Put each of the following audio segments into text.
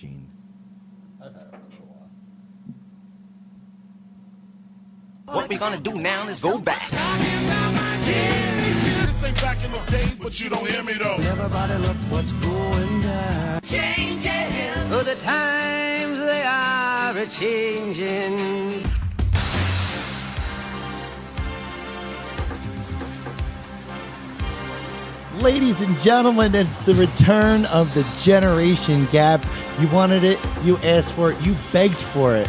Gene. I've had it for a while. What we gonna do now is go back. This ain't back in the days, but you don't hear me though. Everybody look what's going down. Changes. Oh, the times they are a changing. Ladies and gentlemen, it's the return of the generation gap. You wanted it, you asked for it, you begged for it.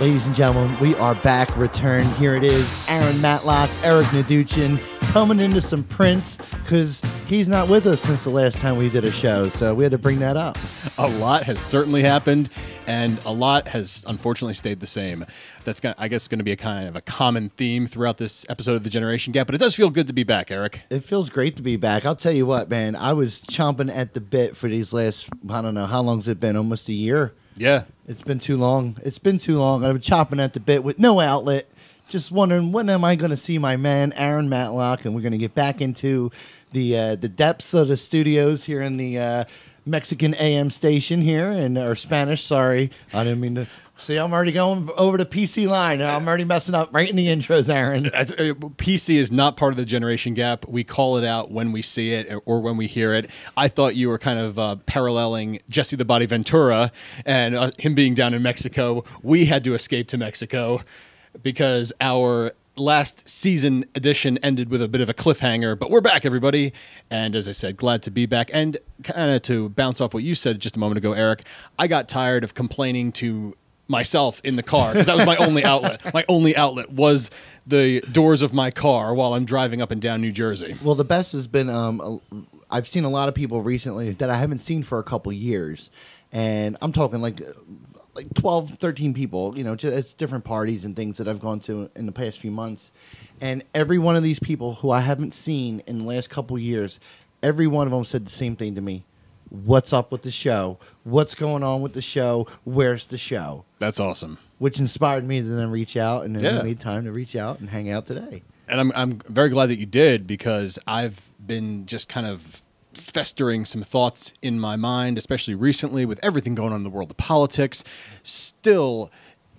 Ladies and gentlemen, we are back, return. Here it is Aaron Matlock, Eric Naduchin, coming into some Prince because he's not with us since the last time we did a show. So we had to bring that up. A lot has certainly happened, and a lot has unfortunately stayed the same. That's gonna, I guess, going to be a kind of a common theme throughout this episode of the Generation Gap. But it does feel good to be back, Eric. It feels great to be back. I'll tell you what, man, I was chomping at the bit for these last, I don't know, how long's it been? Almost a year? Yeah, It's been too long. It's been too long. I've been chopping at the bit with no outlet. Just wondering when am I going to see my man Aaron Matlock, and we're going to get back into the uh, the depths of the studios here in the uh, Mexican AM station here, and or Spanish. Sorry, I didn't mean to. See, I'm already going over to PC line. I'm already messing up right in the intros, Aaron. Uh, PC is not part of the generation gap. We call it out when we see it or when we hear it. I thought you were kind of uh, paralleling Jesse the Body Ventura and uh, him being down in Mexico. We had to escape to Mexico because our last season edition ended with a bit of a cliffhanger. But we're back, everybody. And as I said, glad to be back. And kind of to bounce off what you said just a moment ago, Eric, I got tired of complaining to myself in the car because that was my only outlet. My only outlet was the doors of my car while I'm driving up and down New Jersey. Well, the best has been um, I've seen a lot of people recently that I haven't seen for a couple years, and I'm talking like like 12, 13 people. You know, ju- it's different parties and things that I've gone to in the past few months, and every one of these people who I haven't seen in the last couple years, every one of them said the same thing to me. What's up with the show? What's going on with the show? Where's the show? That's awesome. Which inspired me to then reach out, and then Yeah. made time to reach out and hang out today. And I'm I'm very glad that you did because I've been just kind of festering some thoughts in my mind, especially recently with everything going on in the world of politics. Still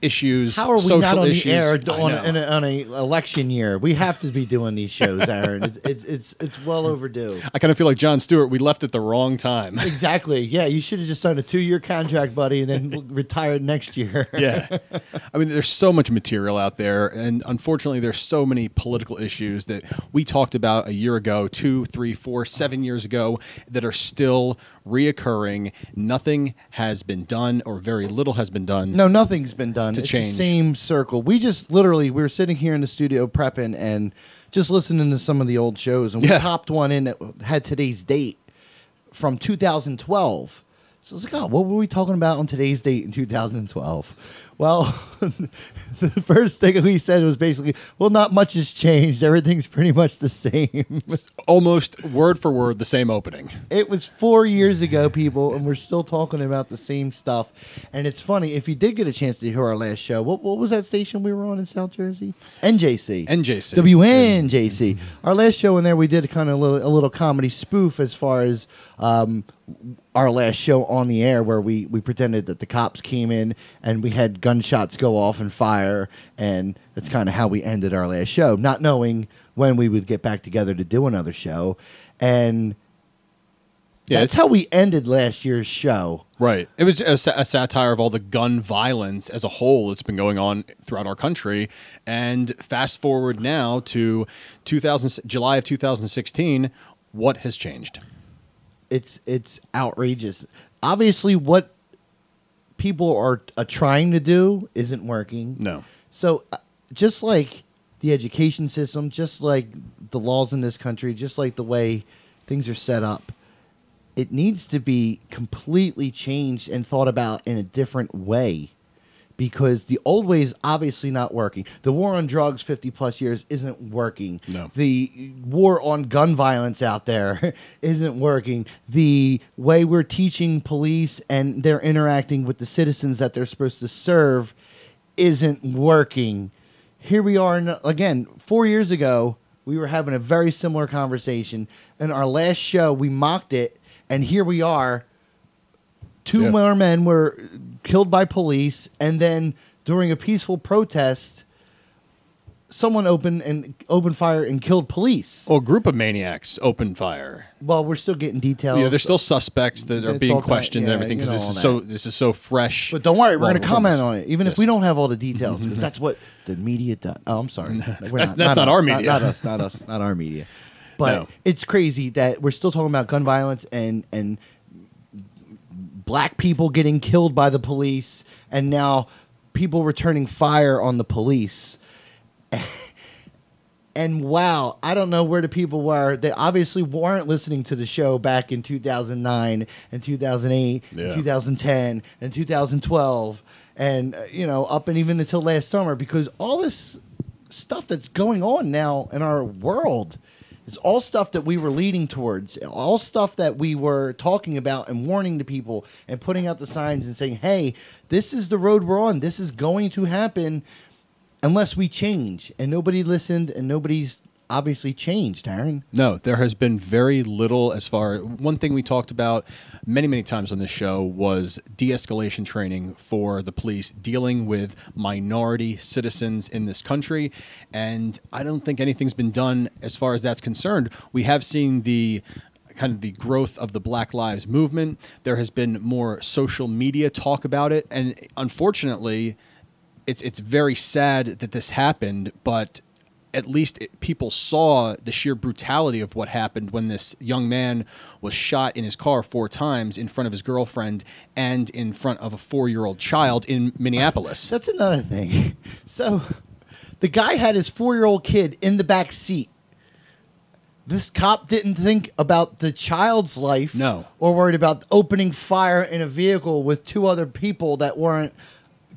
issues. How are we social not on issues. the air on, in a, on a election year? We have to be doing these shows, Aaron. it's, it's it's it's well overdue. I kind of feel like Jon Stewart. We left at the wrong time. Exactly. Yeah, you should have just signed a two-year contract, buddy, and then retired next year. yeah. I mean, there's so much material out there, and unfortunately, there's so many political issues that we talked about a year ago, two, three, four, seven years ago, that are still reoccurring. Nothing has been done, or very little has been done. No, nothing's been done. To it's change. the same circle. We just literally we were sitting here in the studio prepping and just listening to some of the old shows, and we Yeah. popped one in that had today's date from 2012. So I was like, oh, what were we talking about on today's date in 2012? Well, the first thing we said was basically, well, not much has changed. Everything's pretty much the same. Almost word for word the same opening. It was four years ago, people, and we're still talking about the same stuff. And it's funny, if you did get a chance to hear our last show, what, what was that station we were on in South Jersey? NJC. NJC. WNJC. Our last show in there, we did kind of little, a little comedy spoof as far as um, our last show on the air, where we, we pretended that the cops came in and we had gunshots go off and fire. And that's kind of how we ended our last show, not knowing when we would get back together to do another show. And Yeah, that's how we ended last year's show. Right. It was a, a satire of all the gun violence as a whole that's been going on throughout our country. And fast forward now to 2000, July of 2016, what has changed? It's it's outrageous. Obviously, what people are uh, trying to do isn't working. No. So, uh, just like the education system, just like the laws in this country, just like the way things are set up, it needs to be completely changed and thought about in a different way because the old way is obviously not working. The war on drugs 50 plus years isn't working. No. The war on gun violence out there isn't working. The way we're teaching police and they're interacting with the citizens that they're supposed to serve isn't working. Here we are in, again, 4 years ago, we were having a very similar conversation. In our last show, we mocked it and here we are two Yeah. more men were killed by police, and then during a peaceful protest, someone opened and opened fire and killed police. Well, a group of maniacs opened fire. Well, we're still getting details. Yeah, there's still suspects that are It's being questioned yeah, and everything you because know this is so this is so fresh. But don't worry, we're going to comment on it, even Yes. if we don't have all the details, because that's what the media does. Oh, I'm sorry. We're That's- that's not our us, media. Not, us, not us, not our media. But No. it's crazy that we're still talking about gun violence and and black people getting killed by the police, and now people returning fire on the police. And wow, I don't know where the people were. They obviously weren't listening to the show back in 2009 and 2008 Yeah. and 2010 and 2012 and uh, you know up and even until last summer because all this stuff that's going on now in our world is all stuff that we were leading towards, all stuff that we were talking about and warning to people and putting out the signs and saying, "Hey, this is the road we're on. This is going to happen." unless we change. And nobody listened, and nobody's obviously changed, Aaron. No, there has been very little as far. One thing we talked about many, many times on this show was de-escalation training for the police dealing with minority citizens in this country, and I don't think anything's been done as far as that's concerned. We have seen the kind of the growth of the Black Lives movement. There has been more social media talk about it, and unfortunately, it's it's very sad that this happened, but at least it, people saw the sheer brutality of what happened when this young man was shot in his car four times in front of his girlfriend and in front of a four-year-old child in Minneapolis. That's another thing. So the guy had his four year old kid in the back seat. This cop didn't think about the child's life. No. Or worried about opening fire in a vehicle with two other people that weren't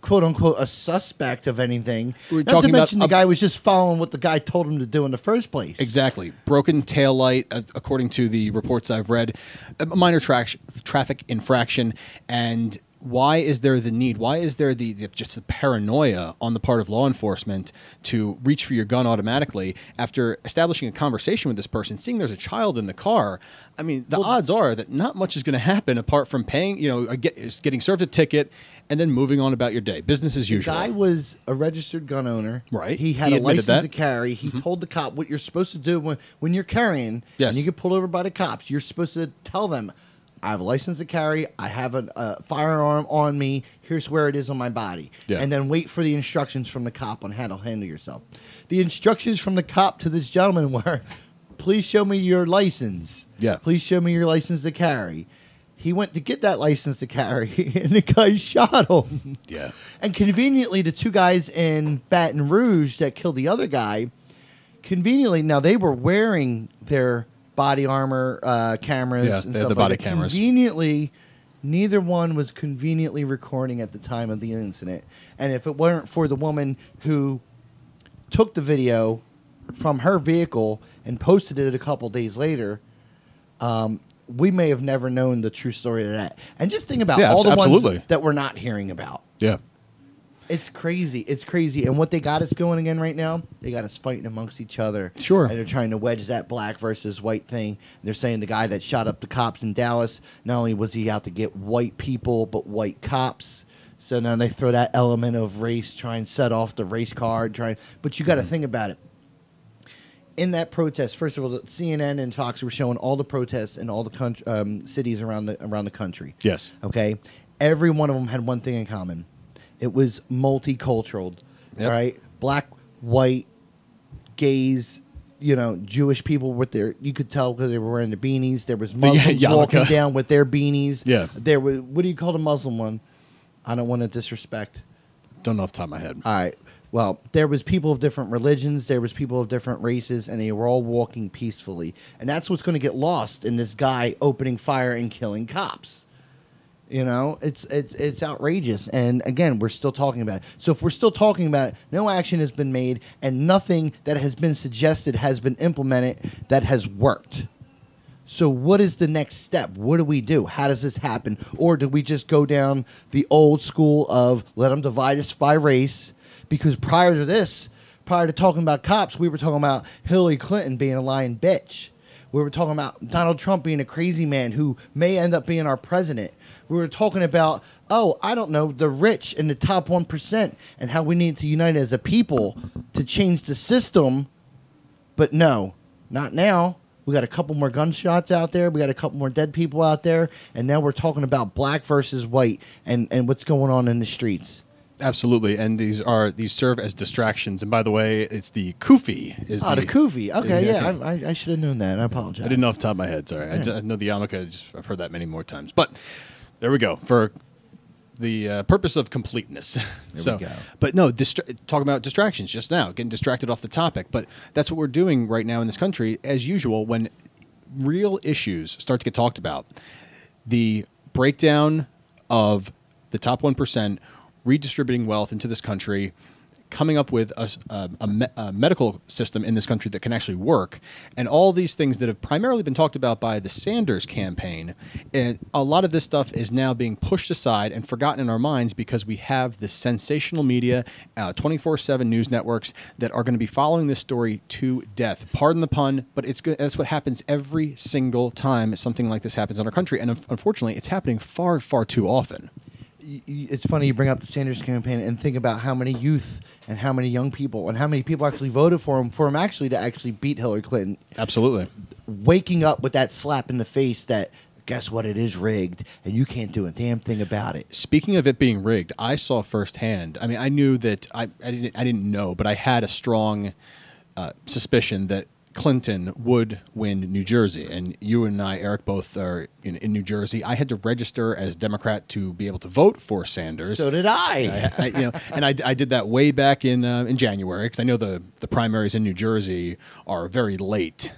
quote unquote a suspect of anything. We're Not to mention the guy was just following what the guy told him to do in the first place. Exactly. Broken tail light, uh, according to the reports I've read, a minor trac- traffic infraction. And why is there the need? Why is there the, the just the paranoia on the part of law enforcement to reach for your gun automatically after establishing a conversation with this person, seeing there's a child in the car? I mean, the odds are that not much is going to happen apart from paying, you know, get, getting served a ticket and then moving on about your day, business as usual. The guy was a registered gun owner. Right. He had He a admitted license that. Mm-hmm. to carry. He told the cop what you're supposed to do when, when you're carrying Yes. and you get pulled over by the cops. You're supposed to tell them, I have a license to carry. I have a uh, firearm on me. Here's where it is on my body. Yeah. And then wait for the instructions from the cop on how to handle yourself. The instructions from the cop to this gentleman were, please show me your license. Yeah. Please show me your license to carry. He went to get that license to carry, and the guy shot him. yeah. And conveniently, the two guys in Baton Rouge that killed the other guy, conveniently, now they were wearing their body armor uh, cameras Yeah, and they had the like body that. cameras. Conveniently, neither one was conveniently recording at the time of the incident. And if it weren't for the woman who took the video from her vehicle and posted it a couple days later, um, we may have never known the true story of that. And just think about Yeah, all the absolutely. ones that we're not hearing about. Yeah. It's crazy. It's crazy. And what they got us going again right now, they got us fighting amongst each other. Sure. And they're trying to wedge that black versus white thing. They're saying the guy that shot up the cops in Dallas, not only was he out to get white people, but white cops. So now they throw that element of race, try and set off the race card, try but you got to mm-hmm. think about it. In that protest, first of all, CNN and Fox were showing all the protests in all the country, um, cities around the around the country. Yes. Okay, every one of them had one thing in common. It was multicultural, Yep. right? Black, white, gays, you know, Jewish people with their. You could tell because they were wearing the beanies. There was Muslims walking down with their beanies. Yeah. There was. What do you call the Muslim one? I don't want to disrespect. Don't know off the top of my head. All right. Well, there was people of different religions, there was people of different races, and they were all walking peacefully. And that's what's going to get lost in this guy opening fire and killing cops. You know, it's it's it's outrageous. And again, we're still talking about it. So if we're still talking about it, no action has been made and nothing that has been suggested has been implemented that has worked. So what is the next step? What do we do? How does this happen? Or do we just go down the old school of let them divide us by race? Because prior to this, prior to talking about cops, we were talking about Hillary Clinton being a lying bitch. We were talking about Donald Trump being a crazy man who may end up being our president. We were talking about, oh, I don't know, the rich and the top 1% and how we need to unite as a people to change the system. But no, not now. We got a couple more gunshots out there. We got a couple more dead people out there. And now we're talking about black versus white and, and what's going on in the streets. Absolutely, and these are these serve as distractions. And by the way, it's the kufi. Is Oh, the Kufi. Okay, yeah, I, I, I should have known that. I apologize. I didn't know off the top of my head. Sorry, I, ju- I know the yarmulke. Just, I've heard that many more times. But there we go for the uh, purpose of completeness. There we so, go. but no, distra- talking about distractions just now, getting distracted off the topic. But that's what we're doing right now in this country, as usual. When real issues start to get talked about, the breakdown of the top one percent redistributing wealth into this country coming up with a, a- a me- a medical system in this country that can actually work, and all these things that have primarily been talked about by the Sanders campaign, and a lot of this stuff is now being pushed aside and forgotten in our minds because we have the sensational media, uh, twenty four seven news networks that are going to be following this story to death. Pardon the pun, but it's good. That's what happens every single time something like this happens in our country, and unf- unfortunately, it's happening far, far too often. It's funny you bring up the Sanders campaign and think about how many youth and how many young people and how many people actually voted for him for him actually to actually beat Hillary Clinton. Absolutely. Waking up with that slap in the face that guess what it is rigged and you can't do a damn thing about it. Speaking of it being rigged, I saw firsthand. I mean, I knew that I, I didn't I didn't know, but I had a strong uh, suspicion that Clinton would win New Jersey. And you and I, Eric, both are in, in New Jersey. I had to register as Democrat to be able to vote for Sanders. So did I. I, I, you know, and I, I did that way back in uh, in January because I know the the primaries in New Jersey are very late,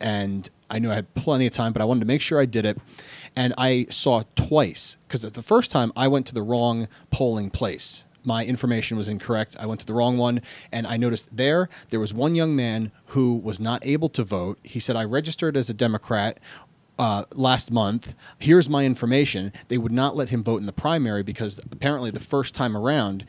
and I knew I had plenty of time, but I wanted to make sure I did it. And I saw twice because the first time I went to the wrong polling place. My information was incorrect. I went to the wrong one, and I noticed there there was one young man who was not able to vote. He said, "I registered as a Democrat." uh, last month. Here's my information. They would not let him vote in the primary because apparently the first time around,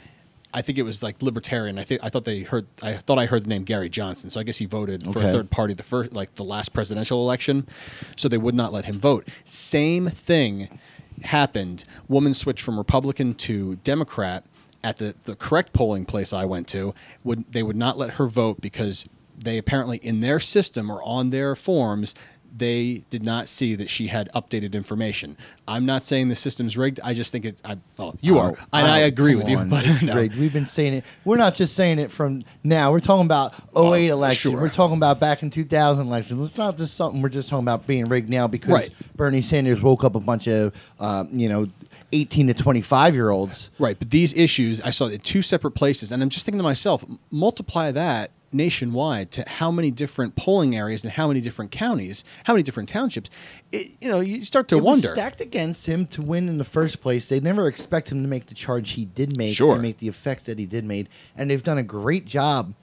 I think it was like libertarian. I think I thought they heard. I thought I heard the name Gary Johnson. So I guess he voted for a third party the first, like the last presidential election. So they would not let him vote. Same thing happened. Woman switched from Republican to Democrat at the, the correct polling place I went to. Would they would not let her vote because they apparently in their system or on their forms they did not see that she had updated information. I'm not saying the system's rigged. I just think it. I, well, you are, Oh, and I oh, agree with you. on. But no. rigged. We've been saying it. We're not just saying it from now. We're talking about 08 election. sure. We're talking about back in 2000 election. It's not just something we're just talking about being rigged now because Right. Bernie Sanders woke up a bunch of, uh, you know, 18 to 25 year olds. Right, but these issues I saw in two separate places, and I'm just thinking to myself, multiply that nationwide to how many different polling areas and how many different counties, how many different townships. It, you know, you start to it wonder. stacked against him to win in the first place. They never expect him to make the charge he did make Sure. and make the effect that he did make. And they've done a great job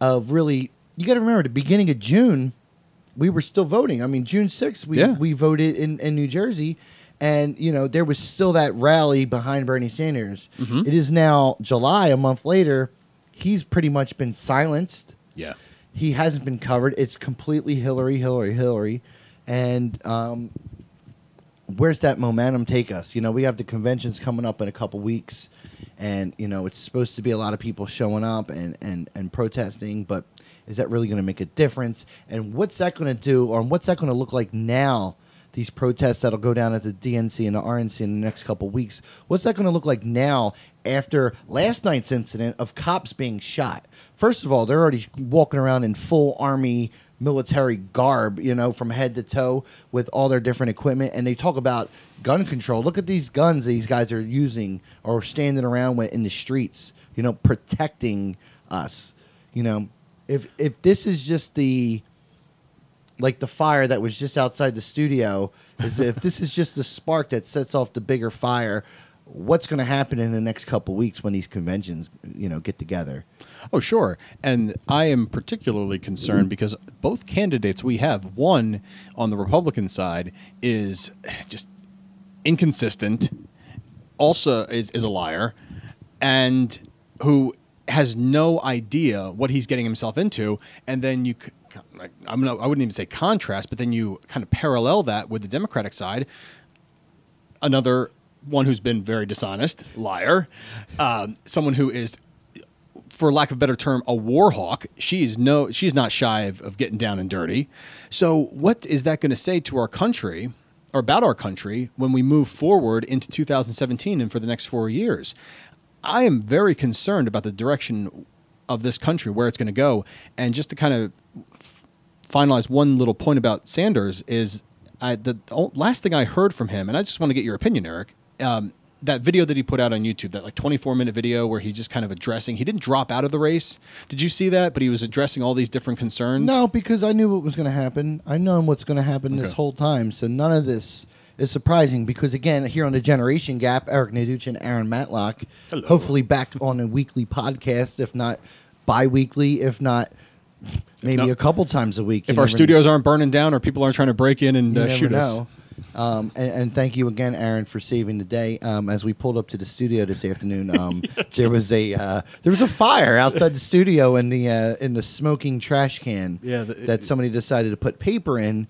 of really. You got to remember, the beginning of June, we were still voting. I mean, June sixth, we Yeah. we voted in in New Jersey, and you know there was still that rally behind Bernie Sanders. Mm-hmm. It is now July, a month later. He's pretty much been silenced yeah, he hasn't been covered. It's completely Hillary, Hillary, Hillary, and um, where's that momentum take us? You know, we have the conventions coming up in a couple weeks, and you know it's supposed to be a lot of people showing up and and and protesting, but is that really going to make a difference? And what's that going to do, or what's that going to look like now? These protests that'll go down at the DNC and the RNC in the next couple weeks. What's that going to look like now after last night's incident of cops being shot? First of all, they're already walking around in full army military garb, you know, from head to toe with all their different equipment. And they talk about gun control. Look at these guns these guys are using or standing around with in the streets, you know, protecting us. You know, if if this is just the like the fire that was just outside the studio, is if this is just the spark that sets off the bigger fire, what's going to happen in the next couple weeks when these conventions, you know, get together? Oh, sure. And I am particularly concerned because both candidates we have, one on the Republican side is just inconsistent, also is, is a liar, and who has no idea what he's getting himself into. And then you like, I'm not, I wouldn't even say contrast, but then you kind of parallel that with the Democratic side. Another one who's been very dishonest, liar, um, someone who is, for lack of a better term, a war hawk. She's no, she's not shy of, of getting down and dirty. So, what is that going to say to our country? Or about our country when we move forward into 2017 and for the next four years. I am very concerned about the direction of this country, where it's going to go. And just to kind of finalize one little point about Sanders is I, the last thing I heard from him, and I just want to get your opinion, Eric. Um, that video that he put out on YouTube, that like 24 minute video where he just kind of addressing, he didn't drop out of the race. Did you see that? But he was addressing all these different concerns. No, because I knew what was going to happen. I known what's going to happen this whole time. So none of this is surprising. Because again, here on the Generation Gap, Eric Naduch and Aaron Matlock, hopefully back on a weekly podcast, if not bi-weekly, if not maybe a couple times a week. If our studios aren't burning down or people aren't trying to break in and uh, shoot know. us. Um, and, and thank you again, Aaron, for saving the day. Um, as we pulled up to the studio this afternoon, um, there was a uh, there was a fire outside the studio in the uh, in the smoking trash can. Yeah, the- that somebody decided to put paper in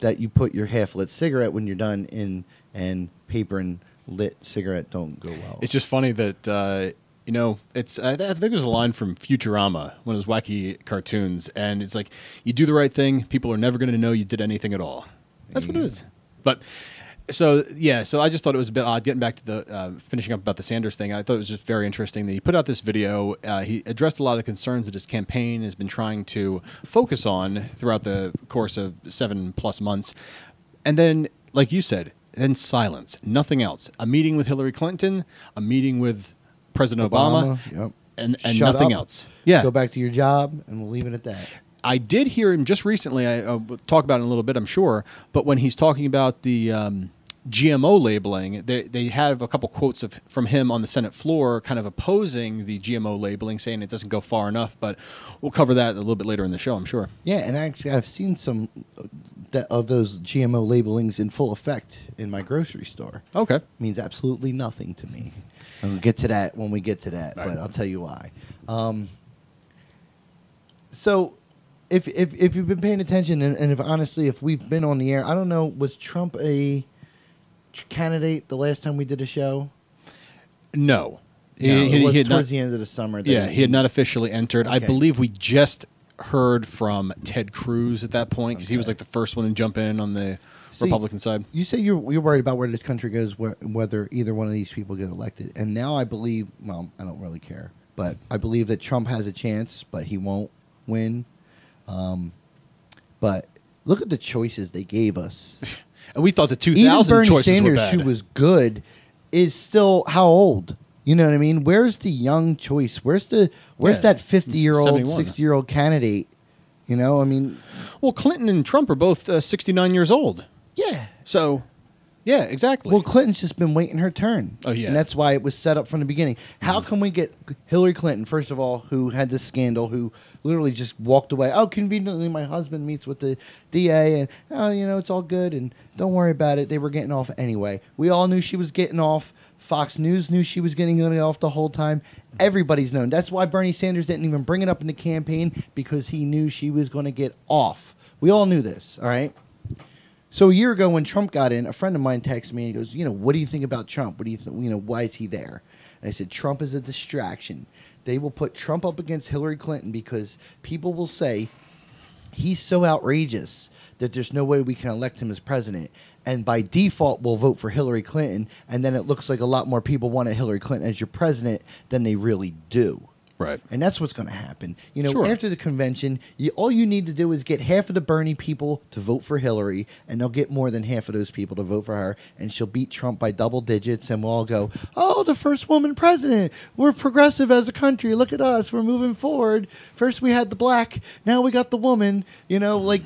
that you put your half lit cigarette when you're done in, and paper and lit cigarette don't go well. It's just funny that uh, you know it's. I, th- I think it was a line from Futurama, one of those wacky cartoons, and it's like you do the right thing, people are never going to know you did anything at all. That's what it is. But so yeah, so I just thought it was a bit odd. Getting back to the uh, finishing up about the Sanders thing, I thought it was just very interesting that he put out this video. Uh, he addressed a lot of the concerns that his campaign has been trying to focus on throughout the course of seven plus months, and then, like you said, then silence, nothing else. A meeting with Hillary Clinton, a meeting with President Obama, Yep. and, and Shut nothing up, else. Yeah, Go back to your job, and we'll leave it at that. I did hear him just recently. I uh, we'll talk about it in a little bit, I'm sure. But when he's talking about the um, GMO labeling, they they have a couple quotes of from him on the Senate floor, kind of opposing the GMO labeling, saying it doesn't go far enough. But we'll cover that a little bit later in the show, I'm sure. Yeah, and actually, I've seen some uh, of those GMO labelings in full effect in my grocery store. Okay. means absolutely nothing to me. And we'll get to that when we get to that, Right. but I'll tell you why. Um, so, if, if if you've been paying attention, and, and if honestly, if we've been on the air, I don't know, was Trump a candidate the last time we did a show? No. No, it was had towards not, the end of the summer. that yeah, he had not officially entered. I believe we just heard from Ted Cruz at that point because he was like the first one to jump in on the See, Republican side. You say you're you're worried about where this country goes, wh- whether either one of these people get elected. And now I believe, well, I don't really care, but I believe that Trump has a chance, but he won't win. Um, but look at the choices they gave us. And we thought the Even Bernie choices were Sanders, bad. who was good, is still how old? You know what I mean? Where's the young choice? Where's the where's Yeah, that fifty year old, 71. sixty year old candidate? You know, I mean, Well, Clinton and Trump are both uh, 69 years old. Yeah. So, yeah, exactly. Well, Clinton's just been waiting her turn. Oh, yeah. and that's why it was set up from the beginning. How mm-hmm. can we get Hillary Clinton, first of all, who had this scandal, who literally just walked away? Oh, conveniently, my husband meets with the DA, and oh, you know, it's all good, and don't worry about it. They were getting off anyway. We all knew she was getting off. Fox News knew she was getting off the whole time. Everybody's known. That's why Bernie Sanders didn't even bring it up in the campaign because he knew she was going to get off. We all knew this. All right. So a year ago, when Trump got in, a friend of mine texted me and goes, "You know, what do you think about Trump? What do you think? You know, why is he there?" And I said, "Trump is a distraction. They will put Trump up against Hillary Clinton because people will say he's so outrageous that there's no way we can elect him as president." And by default, we'll vote for Hillary Clinton, and then it looks like a lot more people want Hillary Clinton as your president than they really do. Right. And that's what's going to happen. You know, Sure. after the convention, you, all you need to do is get half of the Bernie people to vote for Hillary, and they'll get more than half of those people to vote for her, and she'll beat Trump by double digits, and we'll all go, "Oh, the first woman president! We're progressive as a country. Look at us. We're moving forward. First we had the black, now we got the woman. You know, like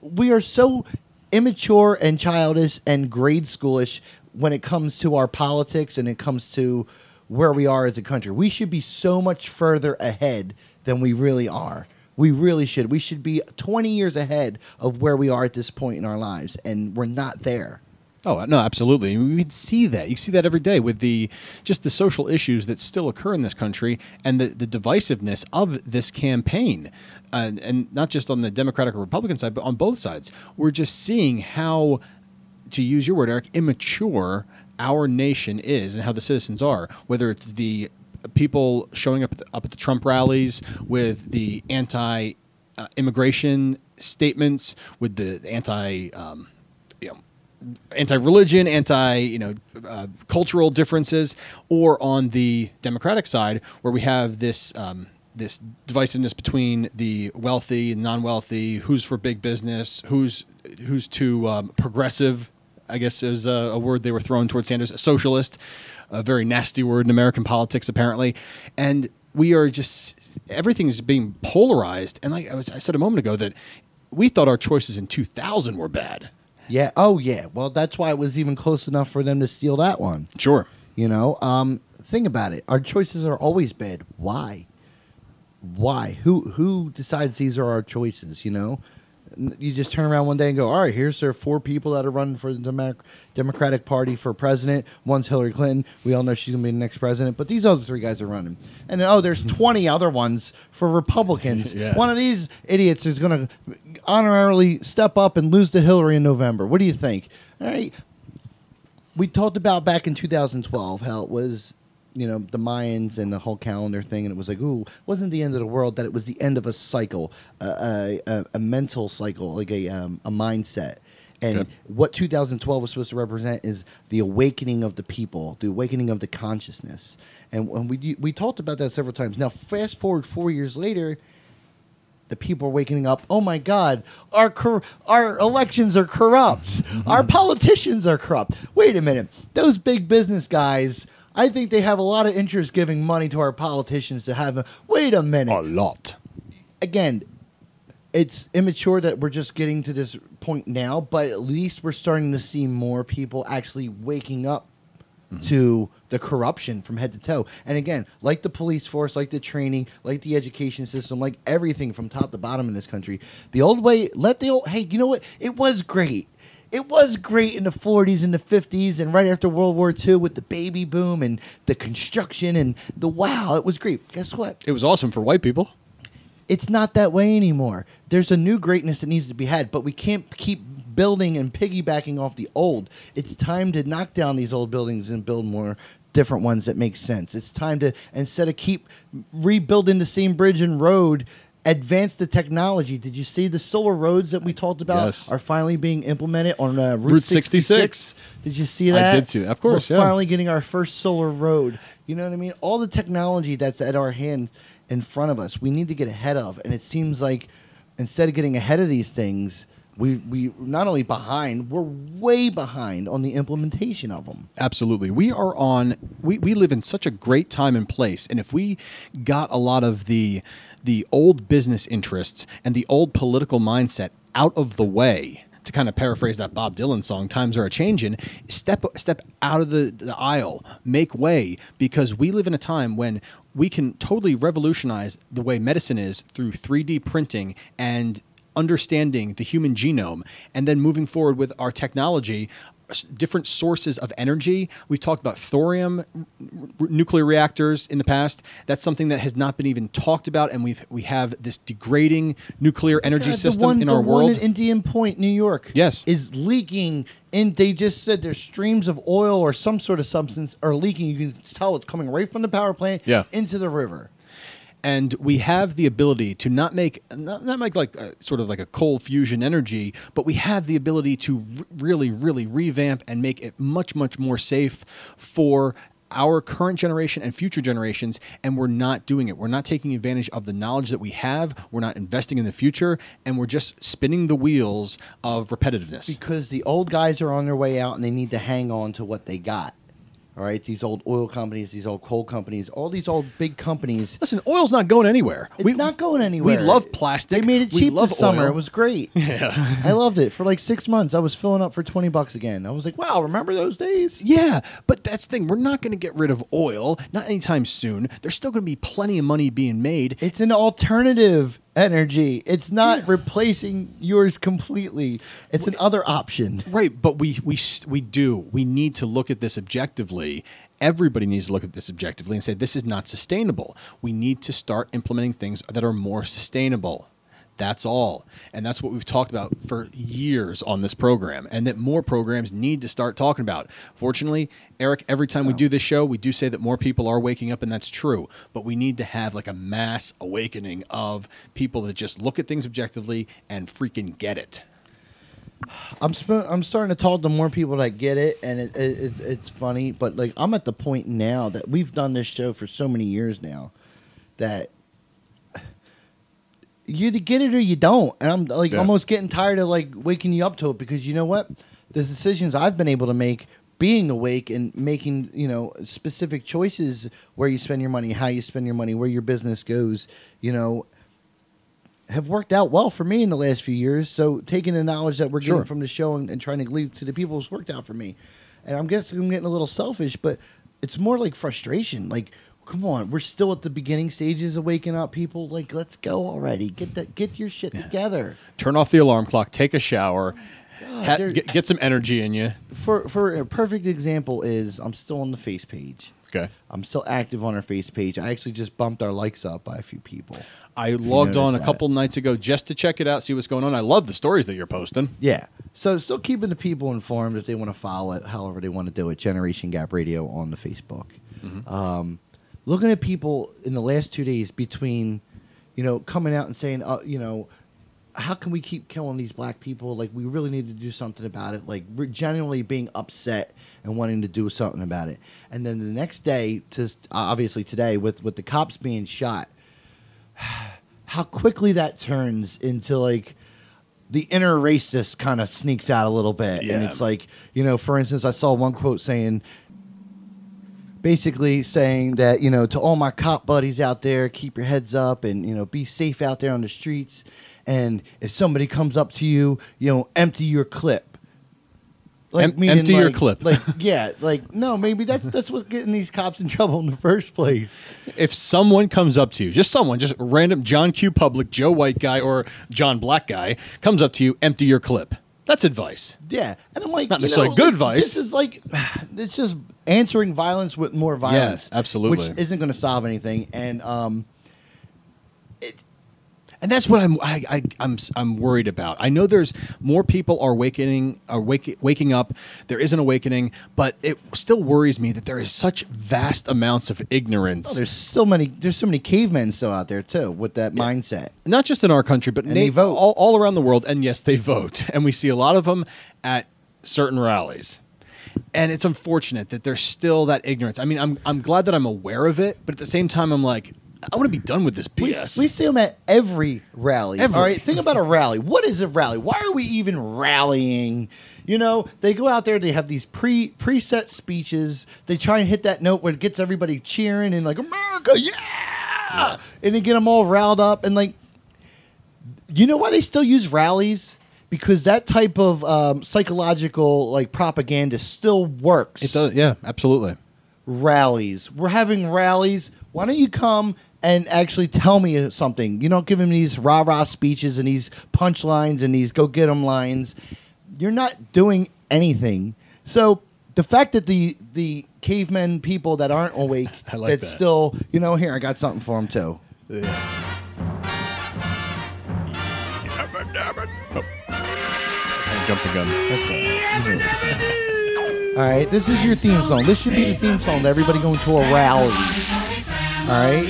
we are so immature and childish and grade schoolish when it comes to our politics and it comes to where we are as a country. We should be so much further ahead than we really are. We really should. We should be 20 years ahead of where we are at this point in our lives, and we're not there. Oh no, absolutely. We see that. You see that every day with the just the social issues that still occur in this country and the, the divisiveness of this campaign, and not just on the Democratic or Republican side, but on both sides. We're just seeing how, to use your word, Eric, immature our nation is and how the citizens are. Whether it's the people showing up at the, up at the Trump rallies with the anti uh, immigration statements, with the anti um, anti-religion, anti you know uh, cultural differences, or on the Democratic side where we have this um, this divisiveness between the wealthy and non-wealthy, who's for big business, who's who's too um, progressive. I guess is a, a word they were throwing towards Sanders, a socialist, a very nasty word in American politics apparently, and we are just everything is being polarized. And like I, was, I said a moment ago that we thought our choices in 2000 were bad. Yeah. Oh, yeah. Well, that's why it was even close enough for them to steal that one. Sure. You know, um, think about it. Our choices are always bad. Why? Why? Who who decides these are our choices? You know, you just turn around one day and go, all right, here's there four people that are running for the Democratic Party for president. One's Hillary Clinton. We all know she's gonna be the next president, but these other three guys are running. And oh, there's 20 other ones for Republicans. Yeah. One of these idiots is gonna honorarily step up and lose to Hillary in November. What do you think? All right, we talked about back in 2012 how it was you know the mayans and the whole calendar thing and it was like ooh wasn't the end of the world that it was the end of a cycle a, a, mental cycle like a, um, a mindset and Okay. what 2012 was supposed to represent is the awakening of the people the awakening of the consciousness and when we we talked about that several times now fast forward four years later the people are waking up. Oh my God, our cor- our elections are corrupt. our politicians are corrupt. Wait a minute, those big business guys. I think they have a lot of interest giving money to our politicians to have. A- Wait a minute. A lot. Again, it's immature that we're just getting to this point now, but at least we're starting to see more people actually waking up mm-hmm. to the corruption from head to toe. And again, like the police force, like the training, like the education system, like everything from top to bottom in this country, the old way, let the old, hey, you know what? It was great. It was great in the 40s and the 50s and right after World War II with the baby boom and the construction and the wow, it was great. Guess what? It was awesome for white people. it's not that way anymore. There's a new greatness that needs to be had, but we can't keep building and piggybacking off the old. It's time to knock down these old buildings and build more different ones that make sense. It's time to instead of keep rebuilding the same bridge and road, advance the technology. Did you see the solar roads that we talked about Yes. are finally being implemented on uh, Route, Route 66? 66? Did you see that? I did see that. Of course, We're yeah. finally getting our first solar road. You know what I mean? All the technology that's at our hand in front of us, we need to get ahead of. And it seems like instead of getting ahead of these things, we we not only behind, we're way behind on the implementation of them. Absolutely. We are on we, we live in such a great time and place. And if we got a lot of the the old business interests and the old political mindset out of the way, to kind of paraphrase that Bob Dylan song, Times Are a Changin', step step out of the, the aisle, make way, because we live in a time when we can totally revolutionize the way medicine is through 3D printing and understanding the human genome and then moving forward with our technology different sources of energy we've talked about thorium r- nuclear reactors in the past that's something that has not been even talked about and we've we have this degrading nuclear energy God, system the one, in the our one world in Indian Point, New York, Yes. is leaking. And they just said there's streams of oil or some sort of substance are leaking. You can tell it's coming right from the power plant Yeah. into the river. And we have the ability to not make not, not make like a, sort of like a cold fusion energy but we have the ability to r- really really revamp and make it much much more safe for our current generation and future generations. And we're not doing it. We're not taking advantage of the knowledge that we have. We're not investing in the future. And we're just spinning the wheels of repetitiveness. Because the old guys are on their way out and they need to hang on to what they got. All right, these old oil companies, these old coal companies, all these old big companies. listen oil's not going anywhere It's not going anywhere. we love plastic They made it cheap this summer. oil. It was great. Yeah, I loved it. For like six months, I was filling up for twenty bucks again. I was like, wow, remember those days? Yeah, but that's the thing. We're not going to get rid of oil, not anytime soon. There's still going to be plenty of money being made. It's an alternative energy. It's not replacing yours completely. It's an other option. Right, but we we we do. We need to look at this objectively. Everybody needs to look at this objectively and say this is not sustainable. We need to start implementing things that are more sustainable. That's all. And that's what we've talked about for years on this program and that more programs need to start talking about. Fortunately, Eric, every time we do this show, we do say that more people are waking up and that's true, but we need to have like a mass awakening of people that just look at things objectively and freaking get it. I'm sp- I'm starting to talk to more people that get it, and it, it, it's it's funny. But like I'm at the point now that we've done this show for so many years now that you either get it or you don't. And I'm like Yeah. almost getting tired of like waking you up to it because you know what, the decisions I've been able to make. Being awake and making you know specific choices where you spend your money, how you spend your money, where your business goes, you know, have worked out well for me in the last few years. So taking the knowledge that we're Sure. getting from the show and, and trying to leave to the people has worked out for me. And I'm guessing I'm getting a little selfish, but it's more like frustration. Like, come on, we're still at the beginning stages of waking up. People, like, let's go already. Get that, get your shit together. turn off the alarm clock, take a shower, ha- get, get some energy in you. For for a perfect example is I'm still on the face page. Okay. I'm still active on our face page. I actually just bumped our likes up by a few people. I logged on a noticed couple nights ago just to check it out, see what's going on. I love the stories that you're posting. Yeah. So still keeping the people informed if they want to follow it, however they want to do it. Generation Gap Radio on the Facebook. Um, looking at people in the last two days between, you know, coming out and saying, uh, you know, how can we keep killing these black people? Like we really need to do something about it. Like we're genuinely being upset and wanting to do something about it. And then the next day, to obviously today with with the cops being shot, how quickly that turns into like the inner racist kind of sneaks out a little bit. And it's like, you know, for instance, I saw one quote saying, basically saying that, you know, to all my cop buddies out there, keep your heads up and, you know, be safe out there on the streets. And if somebody comes up to you, you know, empty your clip. like Em- empty your clip. Like, yeah, like, no, maybe that's that's what getting these cops in trouble in the first place. If someone comes up to you, just someone, just random John Q. Public, Joe White guy, or John Black guy comes up to you, empty your clip. That's advice. Yeah, and I'm like, Not necessarily know, good like, advice. This is like, it's just answering violence with more violence. Yes, absolutely. Which isn't going to solve anything. And um, And that's what I'm I, I, I'm I'm worried about. I know there's more people are awakening are wake, waking up. There is an awakening, but it still worries me that there is such vast amounts of ignorance. oh, there's so many, there's so many cavemen still out there too with that mindset. not just in our country, but they vote. All, all around the world. And yes, they vote, and we see a lot of them at certain rallies. And it's unfortunate that there's still that ignorance. I mean, I'm I'm glad that I'm aware of it, but at the same time, I'm like, I want to be done with this We, BS. we see them at every rally. Every. All right, think about a rally. What is a rally? Why are we even rallying? You know, they go out there. They have these pre preset speeches. They try and hit that note where it gets everybody cheering and like America, yeah, and they get them all riled up. And like, you know why they still use rallies? Because that type of um, psychological like propaganda still works it does, yeah, absolutely. rallies. We're having rallies. Why don't you come and actually tell me something? You don't give him these rah rah speeches and these punchlines and these go get 'em lines. You're not doing anything. So the fact that the the cavemen people that aren't awake like that that. still you know here I got something for them too. I jumped the gun. That's all right. You know it's fine. All right, this is your theme song. This should be the theme song to everybody going to a rally. All right.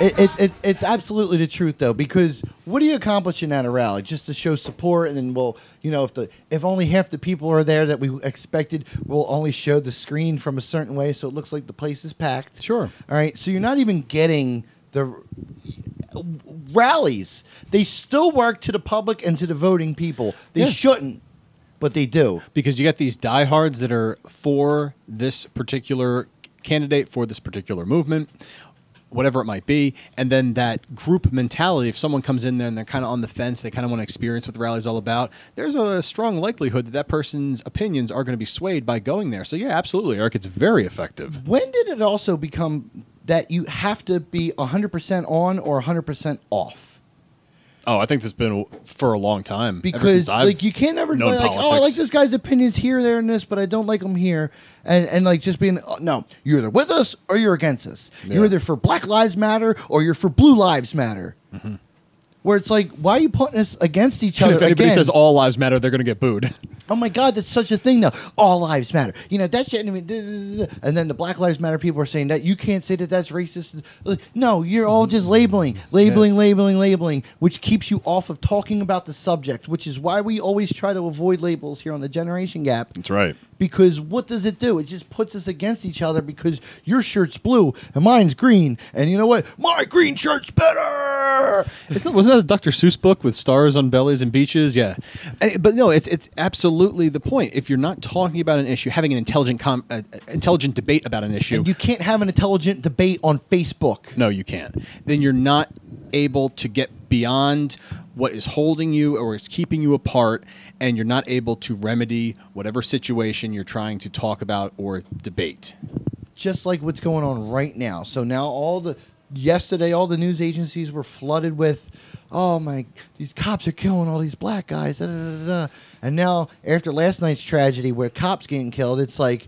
It, it, it, it's absolutely the truth though because what are you accomplishing at a rally just to show support and then we'll you know if the if only half the people are there that we expected we'll only show the screen from a certain way so it looks like the place is packed Sure. all right so you're not even getting the rallies they still work to the public and to the voting people they Yeah. shouldn't but they do because you got these diehards that are for this particular candidate, for this particular movement, whatever it might be, and then that group mentality. If someone comes in there and they're kind of on the fence, they kind of want to experience what the rally's all about. There's a strong likelihood that that person's opinions are going to be swayed by going there. So yeah, absolutely, Eric, it's very effective. when did it also become that you have to be 100% on or 100% off. Oh, I think this has been for a long time. Because like you can't ever be like, oh, I like this guy's opinions here, there, and this, but I don't like him here, and and like just being oh, no, you're either with us or you're against us. You're either for Black Lives Matter or you're for Blue Lives Matter. Mm-hmm. Where it's like, why are you putting us against each And other? if anybody again? says all lives matter, they're going to get booed. Oh my God, that's such a thing now. All lives matter. You know, that shouldn't even. duh, duh, duh, duh. And then the Black Lives Matter people are saying that you can't say that that's racist. No, you're all just labeling, labeling, Yes. labeling, labeling, which keeps you off of talking about the subject, which is why we always try to avoid labels here on the Generation Gap. That's right. Because what does it do? It just puts us against each other because your shirt's blue and mine's green. And you know what? My green shirt's better. Isn't, wasn't that a Dr. Seuss book with stars on bellies and beaches? Yeah, eh, but no, it's it's absolutely the point. If you're not talking about an issue, having an intelligent com- uh, intelligent debate about an issue, And you can't have an intelligent debate on Facebook. no, you can't. Then you're not able to get beyond what is holding you or is keeping you apart, and you're not able to remedy whatever situation you're trying to talk about or debate. just like what's going on right now. So now all the yesterday all the news agencies were flooded with oh my these cops are killing all these black guys da, da, da, da, da." and now after last night's tragedy where cops getting killed it's like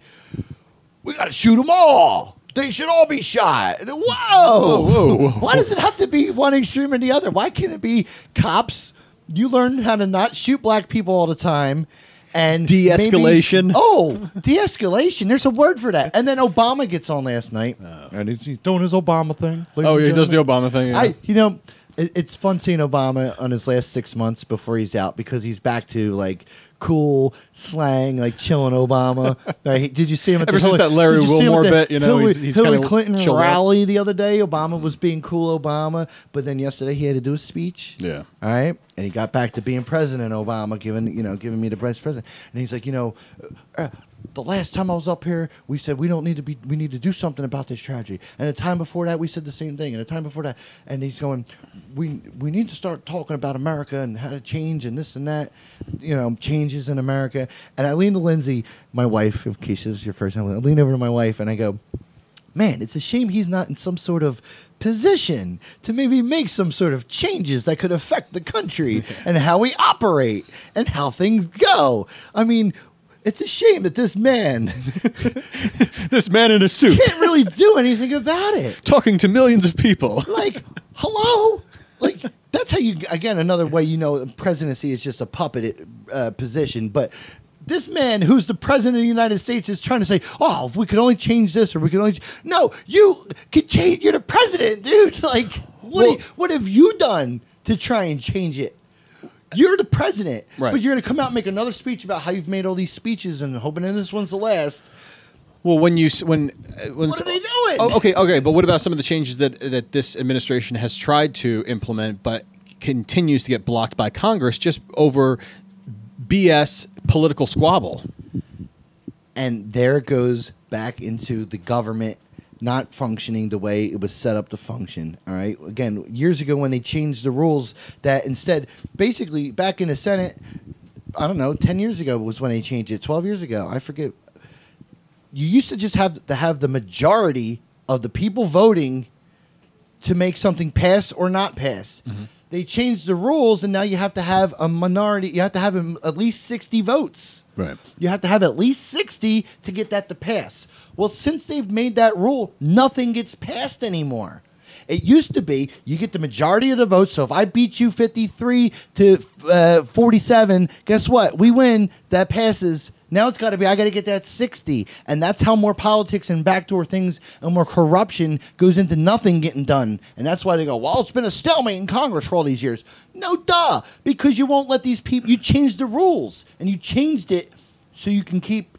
we got to shoot them all. They should all be shot. And, whoa, whoa, whoa. why does it have to be one extreme or the other? Why can't it be cops? You learn how to not shoot black people all the time and De-escalation. oh, de-escalation. There's a word for that. And then Obama gets on last night, uh, and he's, he's doing his Obama thing. Oh, yeah, he does the. Obama thing. yeah. I, you know, it, it's fun seeing Obama on his last six months before he's out because he's back to like cool slang, like chilling Obama. Right? Did you see him at Ever the since Hillary, that Larry did you see him at Wilmore the bit, you know, Hillary, he's- he's Hillary kinda Clinton chilled out. rally the other day. Obama was being cool Obama, but then yesterday he had to do a speech. Yeah. All right, and he got back to being President Obama, giving you know giving me the vice president, and he's like, you know, uh, uh, the last time I was up here, we said we don't need to be, we need to do something about this tragedy, and the time before that, we said the same thing, and the time before that, and he's going, we we need to start talking about America and how to change and this and that, you know, changes in America, and I lean to Lindsay, my wife, in case this is your first time, I lean over to my wife and I go man, it's a shame he's not in some sort of position to maybe make some sort of changes that could affect the country and how we operate and how things go. I mean, it's a shame that this man this man in a suit can't really do anything about it. talking to millions of people. Like, hello? Like, that's how you, again, another way you know presidency is just a puppet uh, position. But this man who's the president of the United States is trying to say, oh, if we could only change this or we could only. ch-" No, you could change. You're the president, dude. Like, what, Well- you- what have you done to try and change it? You're the president, Right. but you're going to come out and make another speech about how you've made all these speeches and hoping that this one's the last. Well, when you when uh, when What are they doing? Oh, okay, okay, but what about some of the changes that that this administration has tried to implement, but continues to get blocked by Congress just over BS political squabble? and there it goes back into the government not functioning the way it was set up to function. All right. Again, years ago when they changed the rules, that instead, basically, back in the Senate, I don't know, ten years ago was when they changed it. Twelve years ago, I forget. You used to just have to have the majority of the people voting to make something pass or not pass. Mm-hmm. They changed the rules, and now you have to have a minority. You have to have at least sixty votes. Right. You have to have at least 60 to get that to pass. Well, since they've made that rule, nothing gets passed anymore. It used to be you get the majority of the votes. So if I beat you 53 to uh, 47, guess what? We win. That passes. Now it's got to be, I got to get that 60. And that's how more politics and backdoor things and more corruption goes into nothing getting done. And that's why they go, well, it's been a stalemate in Congress for all these years. No, duh. Because you won't let these people, you changed the rules and you changed it so you can keep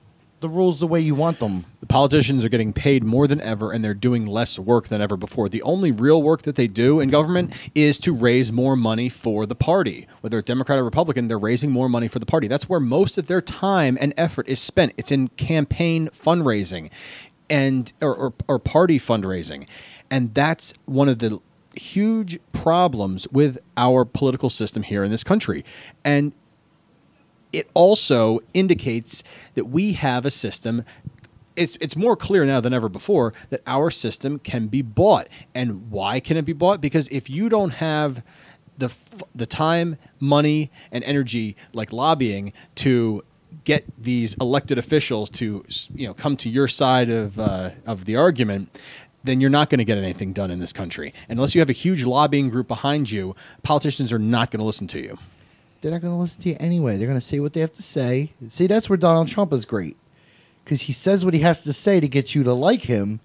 the rules the way you want them. The politicians are getting paid more than ever and they're doing less work than ever before. The only real work that they do in government is to raise more money for the party. Whether it's Democrat or Republican, they're raising more money for the party. That's where most of their time and effort is spent. It's in campaign fundraising and or, or, or party fundraising. And that's one of the huge problems with our political system here in this country. And it also indicates that we have a system it's it's more clear now than ever before that our system can be bought. And why can it be bought? Because if you don't have the the time, money, and energy like lobbying to get these elected officials to you know come to your side of uh, of the argument, then you're not going to get anything done in this country. And unless you have a huge lobbying group behind you, politicians are not going to listen to you. They're not going to listen to you anyway. They're going to say what they have to say. See, that's where Donald Trump is great because he says what he has to say to get you to like him.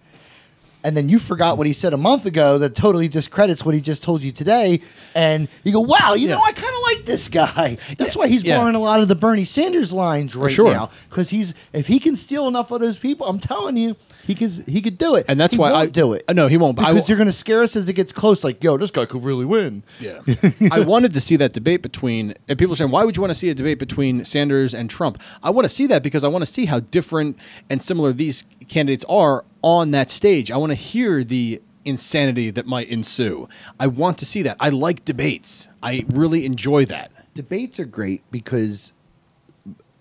And then you forgot what he said a month ago that totally discredits what he just told you today. And you go, wow, you know, I kind of like this guy. That's why he's Yeah. borrowing a lot of the Bernie Sanders lines right sure. now. Because he's if he can steal enough of those people, I'm telling you, he can he could do it. And that's He why won't I do it. No, he won't. Because you're going to scare us as it gets close. Like, yo, this guy could really win. Yeah. I wanted to see that debate between, and people are saying, why would you want to see a debate between Sanders and Trump? I want to see that because I want to see how different and similar these candidates are on that stage. I want to hear the insanity that might ensue. I want to see that. I like debates, I really enjoy that. debates are great because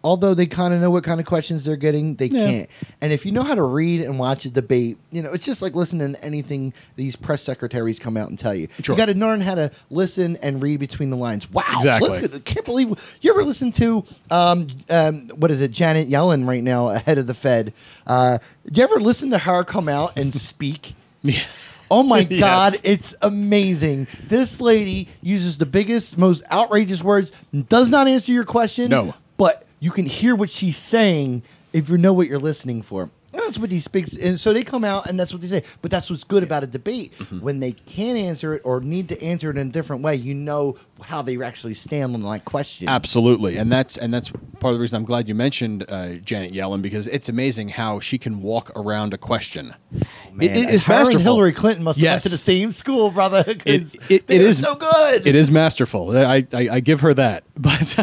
although they kind of know what kind of questions they're getting, they Yeah. can't. And if you know how to read and watch a debate, you know, it's just like listening to anything these press secretaries come out and tell you. Sure. You got to learn how to listen and read between the lines. Wow. Exactly. At, I can't believe you ever listen to um, um, what is it, Janet Yellen right now, ahead of the Fed. Uh, do you ever listen to her come out and speak? Yeah. Oh my Yes. God, it's amazing. This lady uses the biggest, most outrageous words, does not answer your question. No. But you can hear what she's saying if you know what you're listening for. That's what he speaks, and so they come out, and that's what they say. But that's what's good about a debate Mm-hmm. when they can't answer it or need to answer it in a different way. You know how they actually stand on that question. Absolutely, and that's and that's part of the reason I'm glad you mentioned uh, Janet Yellen because it's amazing how she can walk around a question. Man, It- it is her masterful. Hillary Clinton must have went to the same school, brother. It, Because it, it were so good. It is masterful. I, I, I give her that, but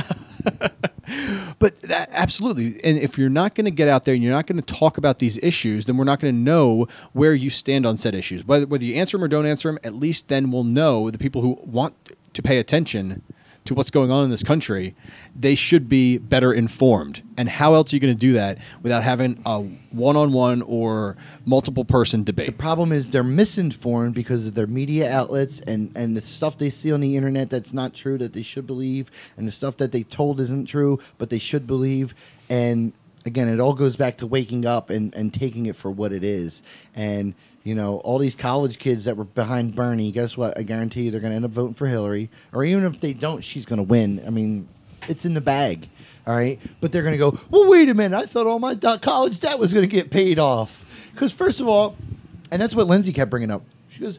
but that, absolutely. And if you're not going to get out there and you're not going to talk about these issues, then we're not going to know where you stand on said issues. Whether whether you answer them or don't answer them, at least then we'll know the people who want to pay attention to what's going on in this country, they should be better informed. And how else are you going to do that without having a one-on-one or multiple person debate? The problem is they're misinformed because of their media outlets and, and the stuff they see on the internet that's not true that they should believe, and the stuff that they told isn't true but they should believe. And again, it all goes back to waking up and, and taking it for what it is. And you know, all these college kids that were behind Bernie, guess what? I guarantee you they're going to end up voting for Hillary. Or even if they don't, she's going to win. I mean, it's in the bag. All right. But they're going to go, well, wait a minute. I thought all my college debt was going to get paid off. Because, first of all, and that's what Lindsay kept bringing up. She goes,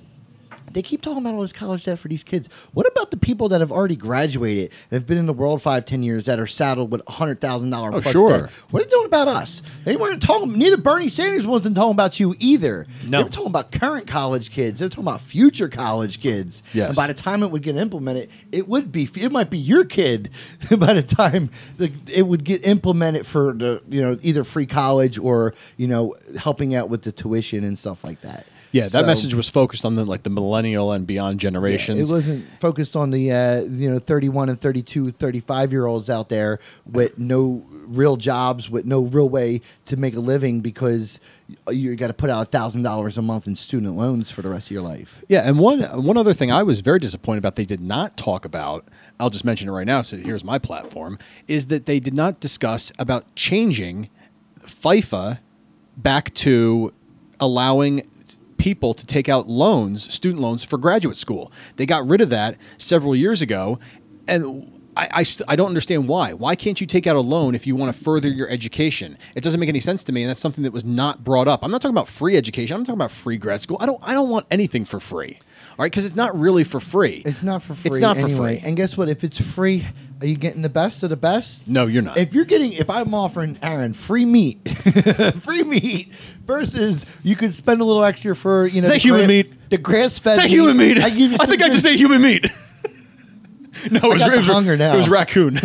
they keep talking about all this college debt for these kids. What about the people that have already graduated and have been in the world five, ten years that are saddled with hundred thousand dollar Oh, plus sure. debt? What are they doing about us? They weren't talking. Neither Bernie Sanders wasn't talking about you either. No. They were talking about current college kids. They're talking about future college kids. Yes. And by the time it would get implemented, it would be. It might be your kid by the time the, it would get implemented for the you know either free college or you know helping out with the tuition and stuff like that. Yeah, that So- message was focused on the like the millennial and beyond generations. yeah, it wasn't focused on the uh, you know 31 and 32, 35 year olds out there with no real jobs, with no real way to make a living because you got to put out a thousand dollars a month in student loans for the rest of your life. Yeah, and one one other thing I was very disappointed about they did not talk about. I'll just mention it right now. So here's my platform: is that they did not discuss about changing FAFSA back to allowing people to take out loans, student loans for graduate school. They got rid of that several years ago, and I, I, st- I don't understand why. Why can't you take out a loan if you want to further your education? It doesn't make any sense to me, and that's something that was not brought up. I'm not talking about free education. I'm talking about free grad school. I don't I don't want anything for free. All right, because it's not really for free. It's not for free. It's not for free. And guess what? If it's free, are you getting the best of the best? No, you're not. If you're getting, if I'm offering Aaron free meat, free meat versus you could spend a little extra for you know the human meat? the grass fed Is human meat? I, give you I think I just ate human meat. no, it was, got it was hunger now. It was raccoon.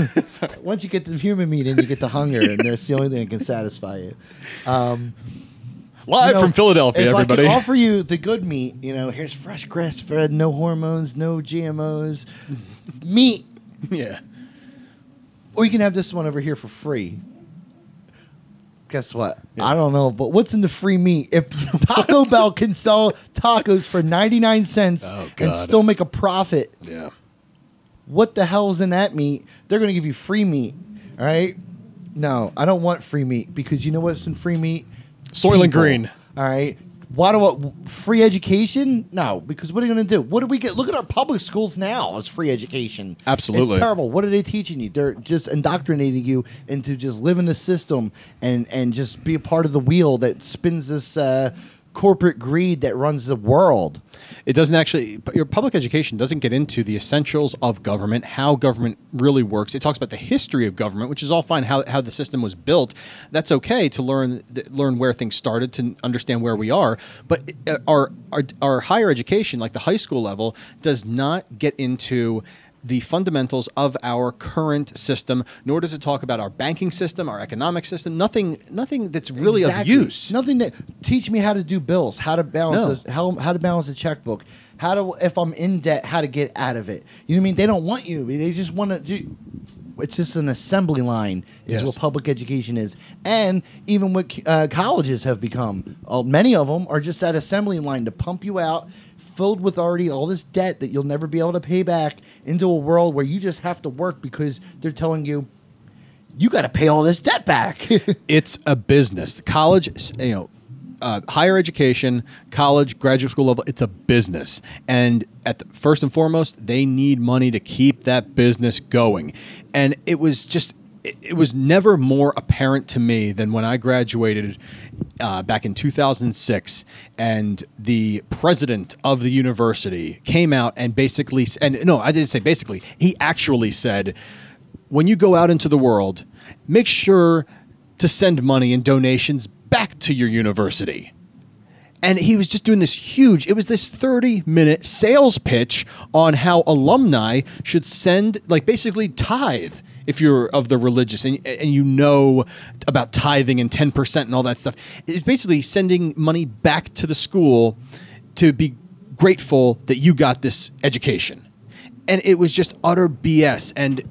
Once you get the human meat in, you get the hunger, and that's the only thing that can satisfy you. Um, Live know, from Philadelphia, if everybody. I could offer you the good meat, you know, here's fresh grass fed, no hormones, no GMOs, meat, yeah. or you can have this one over here for free. guess what? I don't know, but what's in the free meat? If Taco Bell can sell tacos for 99 cents Oh, and still make a profit, Yeah. what the hell's in that meat? They're going to give you free meat. All right? No, I don't want free meat because you know what's in free meat? Soylent People. green. All right. Why do I free education? No, because what are you going to do? What do we get? Look at our public schools now It's free education. Absolutely. it's terrible. What are they teaching you? They're just indoctrinating you into just live in the system and and just be a part of the wheel that spins this uh, corporate greed that runs the world. It doesn't actually, your public education doesn't get into the essentials of government, how government really works. It talks about the history of government, which is all fine, how, how the system was built. That's okay to learn learn where things started, to understand where we are. But uh, our, our, our higher education, like the high school level, does not get into the fundamentals of our current system, nor does it talk about our banking system, our economic system, nothing, nothing that's really Exactly. of use. Nothing that teach me how to do bills, how to balance, No. a, how how to balance a checkbook, how to if I'm in debt, how to get out of it. You know what I mean? They don't want you. They just want to do. It's just an assembly line is Yes. what public education is, and even what uh, colleges have become. Uh, many of them are just that assembly line to pump you out, filled with already all this debt that you'll never be able to pay back, into a world where you just have to work because they're telling you. You got to pay all this debt back. it's a business. College, you know, uh, higher education, college, graduate school level, it's a business. And at the, first and foremost, they need money to keep that business going. And it was just, it, was never more apparent to me than when I graduated uh, back in 2006 and the president of the university came out and basically, and no, I didn't say basically, he actually said, when you go out into the world, make sure to send money and donations back to your university. And he was just doing this huge, it was this 30 minute sales pitch on how alumni should send, like, basically tithe if you're of the religious and, and you know about tithing and 10% and all that stuff. It's basically sending money back to the school to be grateful that you got this education. And it was just utter BS. And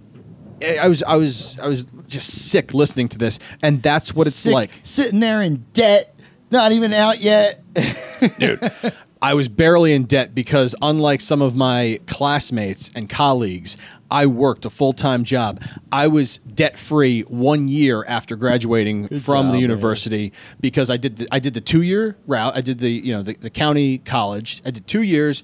I was, I was, I was just sick listening to this. And that's what it's Sick- like. sitting there in debt, not even out yet. dude. I was barely in debt because, unlike some of my classmates and colleagues, I worked a full time job. I was debt free one year after graduating from job, the man. university because I did the, I did the two year route. I did the you know the, the county college. I did two years.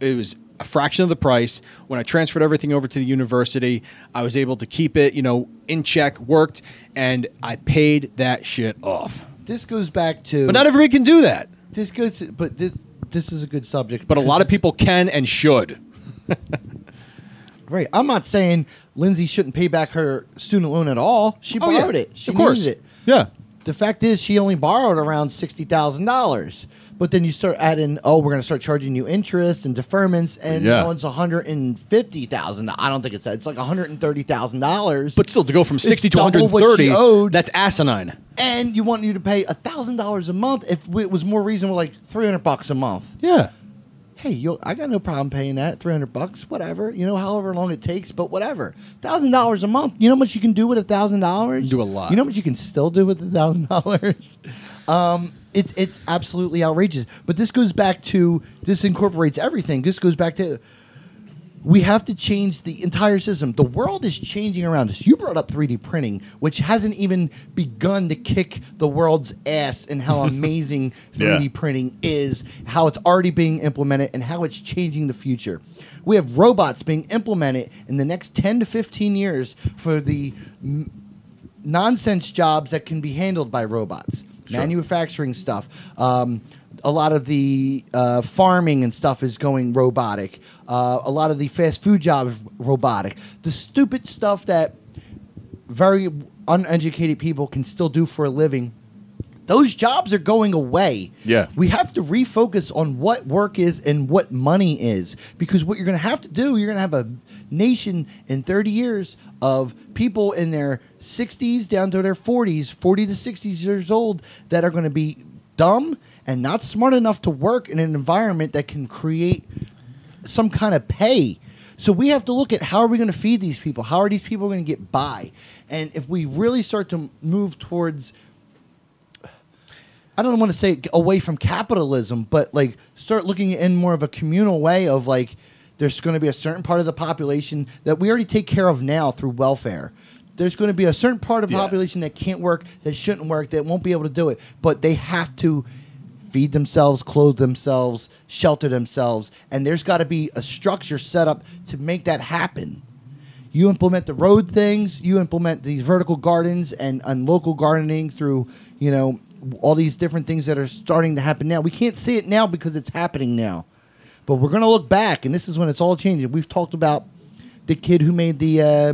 It was a fraction of the price. When I transferred everything over to the university, I was able to keep it you know in check, worked, and I paid that shit off. This goes back to, But not everybody can do that. this goes, but this, this is a good subject. But a lot of people can and should. right? I'm not saying Lindsay shouldn't pay back her student loan at all. She Oh, yeah. borrowed it. She of course. it. Yeah. The fact is, she only borrowed around sixty thousand dollars. But then you start adding, oh, we're going to start charging you interest and deferments, and Yeah. now it's one hundred and fifty thousand. I don't think it's that. It's like one hundred and thirty thousand dollars. But still, to go from It's 60 to what 130, owed. that's asinine. and you want you to pay thousand dollars a month if it was more reasonable, like three hundred bucks a month. Yeah. Hey, you, I got no problem paying that three hundred bucks, whatever. You know, however long it takes, but whatever. Thousand dollars a month. You know how much you can do with a thousand dollars? Do a lot. You know how much you can still do with a thousand dollars? Um, It's it's absolutely outrageous. But this goes back to this incorporates everything. This goes back to we have to change the entire system. The world is changing around us. You brought up 3D printing, which hasn't even begun to kick the world's ass and how amazing 3D Yeah. printing is, how it's already being implemented, and how it's changing the future. We have robots being implemented in the next 10 to 15 years for the m- nonsense jobs that can be handled by robots, manufacturing stuff. Um, a lot of the uh, farming and stuff is going robotic. Uh, a lot of the fast food jobs robotic. The stupid stuff that very uneducated people can still do for a living. Those jobs are going away. Yeah. We have to refocus on what work is and what money is. Because what you're going to have to do, you're going to have a nation in 30 years of people in their 60s down to their 40s, 40 to 60 years old, that are going to be dumb and not smart enough to work in an environment that can create some kind of pay. So we have to look at how are we going to feed these people? How are these people going to get by? And if we really start to move towards I don't want to say away from capitalism, but like start looking in more of a communal way of like there's going to be a certain part of the population that we already take care of now through welfare. There's going to be a certain part of the Yeah. population that can't work, that shouldn't work, that won't be able to do it, but they have to feed themselves, clothe themselves, shelter themselves, and there's got to be a structure set up to make that happen. You implement the road things, you implement these vertical gardens and, and local gardening through, you know, all these different things that are starting to happen now. We can't see it now because it's happening now. But we're going to look back, and this is when it's all changing. We've talked about the kid who made the uh,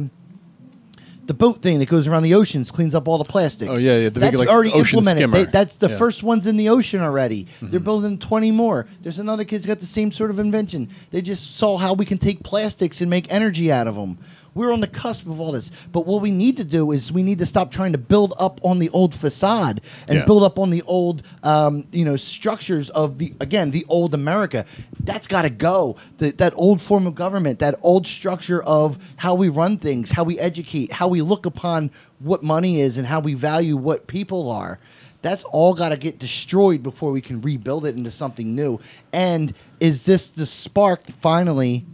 the boat thing that goes around the oceans, cleans up all the plastic. Oh, yeah, yeah, the big, that's like, already implemented. They- that's the Yeah. first ones in the ocean already. Mm-hmm. They're building twenty more. There's another kid's got the same sort of invention. They just saw how we can take plastics and make energy out of them. We're on the cusp of all this, but what we need to do is we need to stop trying to build up on the old facade and Yeah. build up on the old, um, you know, structures of the again the old America. That's got to go. The, that old form of government, that old structure of how we run things, how we educate, how we look upon what money is, and how we value what people are. That's all got to get destroyed before we can rebuild it into something new. And is this the spark finally?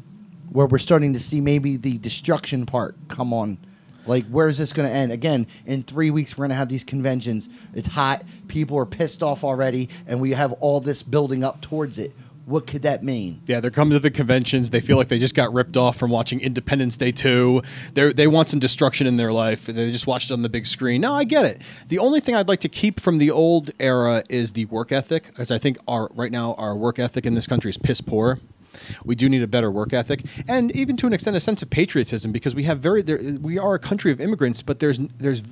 Where we're starting to see maybe the destruction part come on. Like, where is this going to end? Again, in three weeks, we're going to have these conventions. It's hot. People are pissed off already, and we have all this building up towards it. What could that mean? Yeah, they're coming to the conventions. They feel like they just got ripped off from watching Independence Day 2. They they want some destruction in their life. They just watched it on the big screen. No, I get it. The only thing I'd like to keep from the old era is the work ethic, as I think our right now our work ethic in this country is piss poor. We do need a better work ethic, and even to an extent, a sense of patriotism, because we have very there, we are a country of immigrants, but there's there's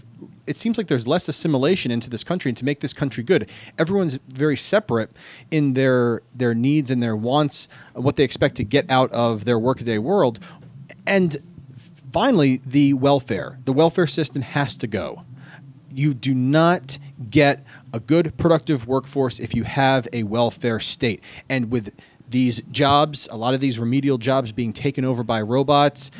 it seems like there's less assimilation into this country and to make this country good. Everyone's very separate in their their needs and their wants, what they expect to get out of their workaday world, and finally, the welfare. The welfare system has to go. You do not get a good, productive workforce if you have a welfare state. And with these jobs, a lot of these remedial jobs being taken over by robots,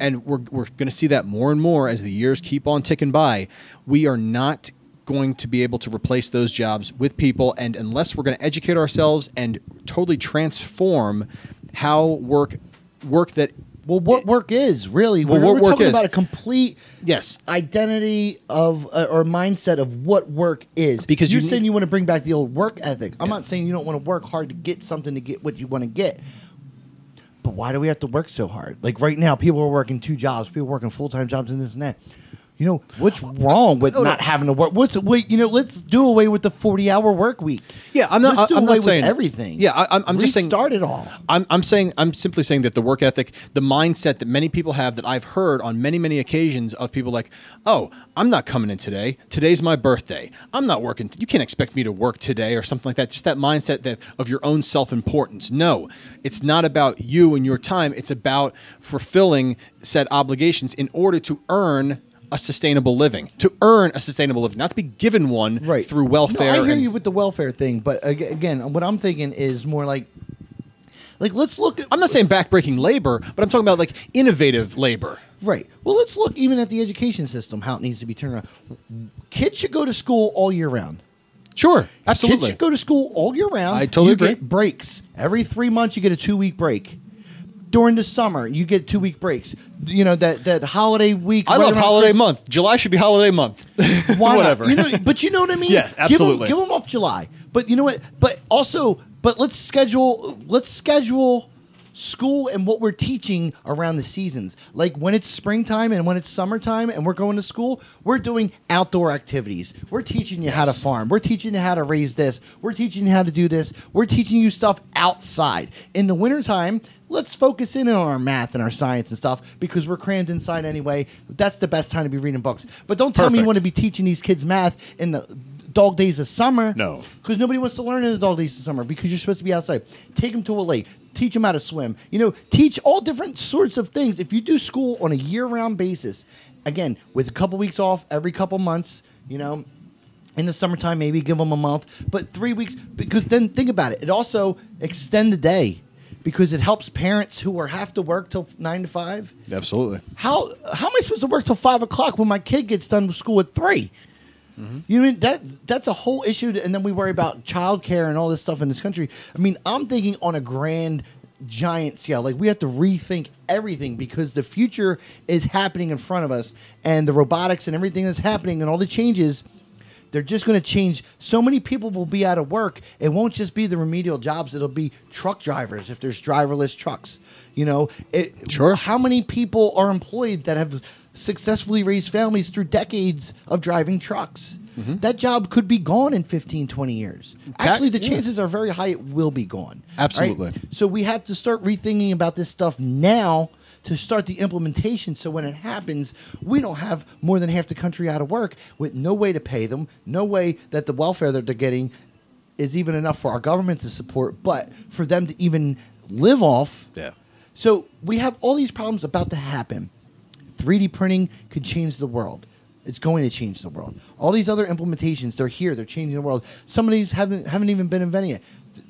and we're, we're going to see that more and more as the years keep on ticking by, we are not going to be able to replace those jobs with people. And unless we're going to educate ourselves and totally transform how work work that Well, what work is really? Well, we're we're talking is- about a complete yes identity of uh, or mindset of what work is. Because you're you saying you want to bring back the old work ethic. I'm not saying you don't want to work hard to get something to get what you want to get. But why do we have to work so hard? Like right now, people are working two jobs, people working full time jobs, and this and that. You know what's wrong with No, no. not having to work? What's wait? You know, let's do away with the 40 hour work week. Yeah, I'm not- Let's do I'm not saying- with everything. Yeah, I- I'm- I'm just saying- Restart it all. I'm, I'm saying I'm simply saying that the work ethic, the mindset that many people have that I've heard on many many occasions of people like, oh, I'm not coming in today. Today's my birthday. I'm not working. You can't expect me to work today or something like that. Just that mindset that of your own self importance. No, it's not about you and your time. It's about fulfilling said obligations in order to earn. A sustainable living to earn a sustainable living, not to be given one right through welfare. No, I hear you with the welfare thing, but again, what I'm thinking is more like, like let's look at. I'm not saying backbreaking labor, but I'm talking about like innovative labor. right. Well, let's look even at the education system, how it needs to be turned around. Kids should go to school all year round. Sure, Kids absolutely. should go to school all year round. I totally you agree. get breaks every three months. You get a two week break. During the summer, you get two week breaks. You know that that holiday week. I right love holiday Christmas- month. July should be holiday month. Why Whatever. You know, but you know what I mean. Yeah, Give 'em- absolutely. Give them, off July. But you know what? But also, but let's schedule. Let's schedule school and what we're teaching around the seasons. Like when it's springtime and when it's summertime and we're going to school, we're doing outdoor activities. We're teaching you how to farm. We're teaching you how to raise this. We're teaching you how to do this. We're teaching you stuff outside. In the wintertime, let's focus in on our math and our science and stuff because we're crammed inside anyway. That's the best time to be reading books. But don't tell me you want to be teaching these kids math in the dog days of summer. No. Because nobody wants to learn in the dog days of summer because you're supposed to be outside. Take them to a lake. Teach them how to swim. You know, teach all different sorts of things. If you do school on a year round basis, again, with a couple weeks off every couple months, you know, in the summertime, maybe give them a month, but three weeks, because then think about it. It also extend the day because it helps parents who are have to work till nine to five. Absolutely. How how am I supposed to work till five o'clock when my kid gets done with school at three? Mm-hmm. You know what I mean that that's a whole issue, and then we worry about childcare and all this stuff in this country. I mean, I'm thinking on a grand, giant scale. Like we have to rethink everything because the future is happening in front of us, and the robotics and everything that's happening and all the changes. They're just going to change. So many people will be out of work. It won't just be the remedial jobs. It'll be truck drivers if there's driverless trucks. You know, it, Sure. How many people are employed that have successfully raised families through decades of driving trucks? Mm-hmm. That job could be gone in 15, 20 years. Actually, the yeah. chances are very high it will be gone. Absolutely. So we have to start rethinking about this stuff now to start the implementation so when it happens, we don't have more than half the country out of work with no way to pay them, no way that the welfare that they're getting is even enough for our government to support, but for them to even live off. Yeah. So we have all these problems about to happen. 3D printing could change the world. It's going to change the world. All these other implementations, they're here. They're changing the world. Some of these haven't haven't even been invented yet.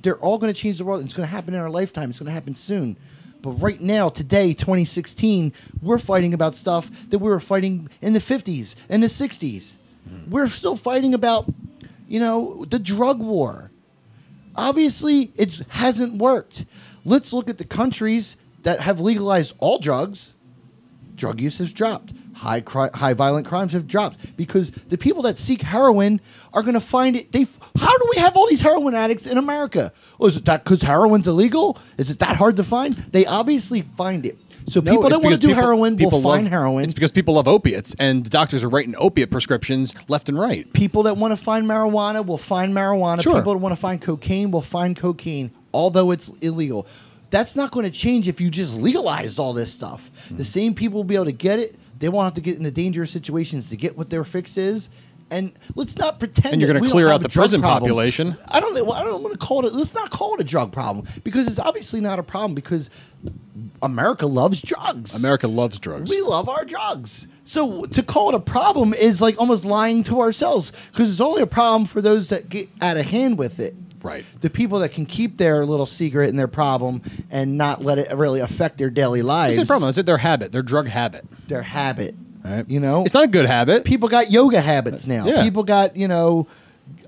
They're all going to change the world. It's going to happen in our lifetime. It's going to happen soon. But right now, today, 2016, we're fighting about stuff that we were fighting in the 50s and the 60s. Hmm. We're still fighting about, you know, the drug war obviously it hasn't worked. Let's look at the countries that have legalized all drugs. Drug use has dropped. High cri- high violent crimes have dropped because the people that seek heroin are going to find it. They how do we have all these heroin addicts in America? Oh, is it that because heroin's illegal? Is it that hard to find? They obviously find it. So No, people that want to do people- heroin will people find love- heroin. It's because people love opiates, and doctors are writing opiate prescriptions left and right. people that want to find marijuana will find marijuana. Sure. People that want to find cocaine will find cocaine, although it's illegal. That's not going to change if you just legalized all this stuff. Mm-hmm. The same people will be able to get it. They won't have to get into dangerous situations to get what their fix is. And let's not pretend. And you're gonna clear out the prison problem. population. I don't know. I don't want to call it. Let's not call it a drug problem because it's obviously not a problem because America loves drugs. America loves drugs. We love our drugs. So to call it a problem is like almost lying to ourselves because it's only a problem for those that get out of hand with it. Right. The people that can keep their little secret and their problem and not let it really affect their daily lives. That's the problem. Is it their habit, their drug habit? Their habit. Right. You know, it's not a good habit. people got yoga habits now. Yeah. People got you know,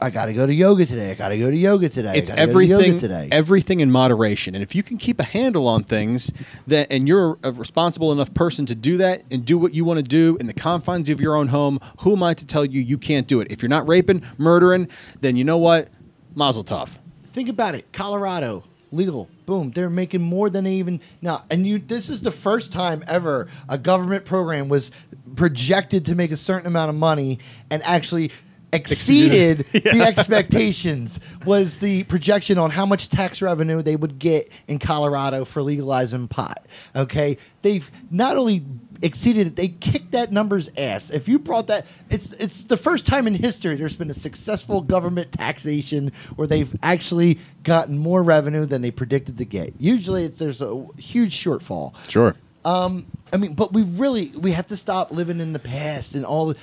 I got to go to yoga today. I got to go to yoga today. it's go to yoga everything today. everything in moderation and if you can keep a handle on things that and you're a responsible enough person to do that and do what you want to do in the confines of your own home who am i to tell you you can't do it if you're not raping murdering then you know what mazel tov Think about it. Colorado, legal. Boom. They're making more than they even now. And you this is the first time ever a government program was projected to make a certain amount of money and actually exceeded the expectations was the projection on how much tax revenue they would get in Colorado for legalizing pot. Okay? They've not only exceeded it, they kicked that number's ass. If you brought that it's it's the first time in history there's been a successful government taxation where they've actually gotten more revenue than they predicted to get. Usually it's, there's a huge shortfall. sure Um, I mean, but we really we have to stop living in the past and all.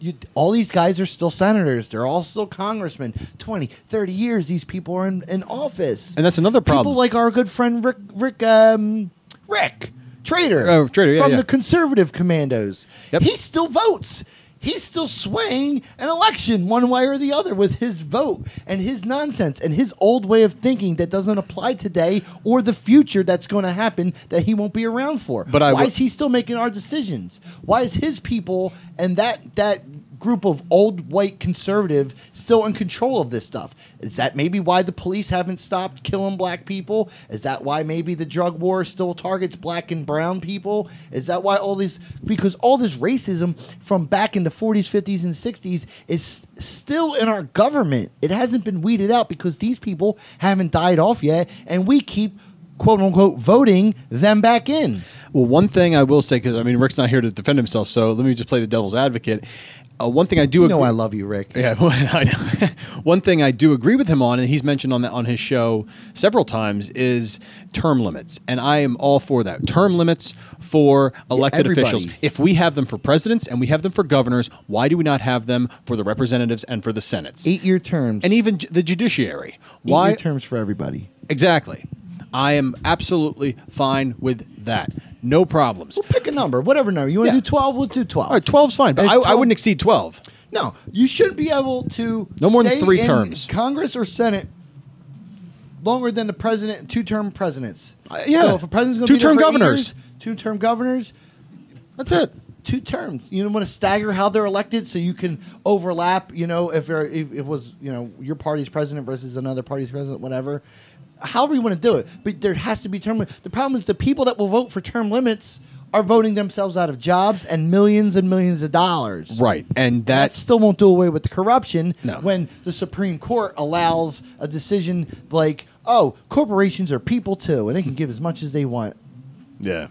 You, all these guys are still senators. They're all still congressmen. 20, 30 years, these people are in, in office. And that's another problem. People like our good friend Rick, Rick, um, Rick Trader, Oh, Trader, yeah, from yeah. the conservative commandos. Yep. He still votes. He's still swaying an election one way or the other with his vote and his nonsense and his old way of thinking that doesn't apply today or the future that's going to happen that he won't be around for. But I Why will- is he still making our decisions? Why is his people and that that group of old white conservative still in control of this stuff? Is that maybe why the police haven't stopped killing black people? Is that why maybe the drug war still targets black and brown people? Is that why all these because all this racism from back in the 40s, 50s and 60s is still in our government. It hasn't been weeded out because these people haven't died off yet and we keep quote unquote voting them back in. Well, one thing I will say, because I mean, Rick's not here to defend himself, so let me just play the devil's advocate. Uh, one thing I do You know agree- I love you, Rick. Yeah, I know. One thing I do agree with him on, and he's mentioned on that on his show several times, is term limits, and I am all for that. Term limits for elected everybody. officials. If we have them for presidents and we have them for governors, why do we not have them for the representatives and for the senates Eight year terms. and even j- the judiciary? Eight Why year terms for everybody. Exactly. I am absolutely fine with that. No problems. We'll pick a number, whatever number. You want to Yeah. do 12? We'll do 12. All right, 12's fine, but It's I, I 12 wouldn't exceed 12. No, you shouldn't be able to No more than stay three in terms. Congress or Senate longer than the president, two-term presidents. Uh, yeah. So if a president's going to be Two-term there for eight governors. two-term governors, That's it. two terms. You don't want to stagger how they're elected, so you can overlap. You know, if, there- if it was you know your party's president versus another party's president, whatever. However you want to do it, but there has to be term. The problem is the people that will vote for term limits are voting themselves out of jobs and millions and millions of dollars. Right. And That that's still won't do away with the corruption No. when the Supreme Court allows a decision like, oh, corporations are people too, and they can give as much as they want. yeah.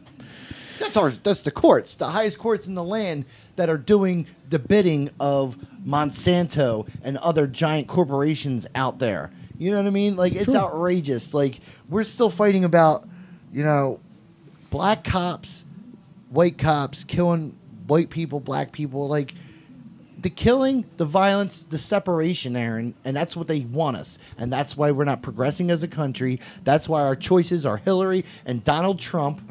That's our that's the courts, the highest courts in the land that are doing the bidding of Monsanto and other giant corporations out there. You know what I mean? Like it's outrageous. Like we're still fighting about, you know, black cops, white cops killing white people, black people, like the killing, the violence, the separation, Aaron, and that's what they want us. And that's why we're not progressing as a country. That's why our choices are Hillary and Donald Trump.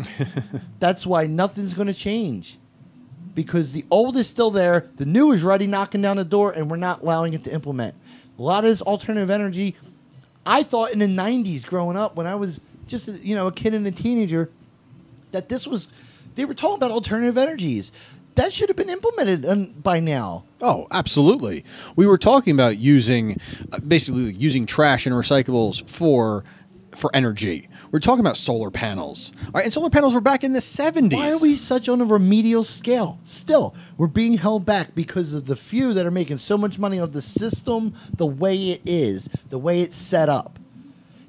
that's why nothing's going to change. Because the old is still there, the new is ready knocking down the door, and we're not allowing it to implement. A lot of this alternative energy, I thought in the 90s growing up, when I was just, you know, a kid and a teenager, that this was, they were talking about alternative energies. That should have been implemented um, by now. Oh, absolutely. We were talking about using uh, basically using trash and recyclables for for energy. We're talking about solar panels. All right, and solar panels were back in the 70s. Why are we such on a remedial scale? Still, we're being held back because of the few that are making so much money of the system the way it is, the way it's set up.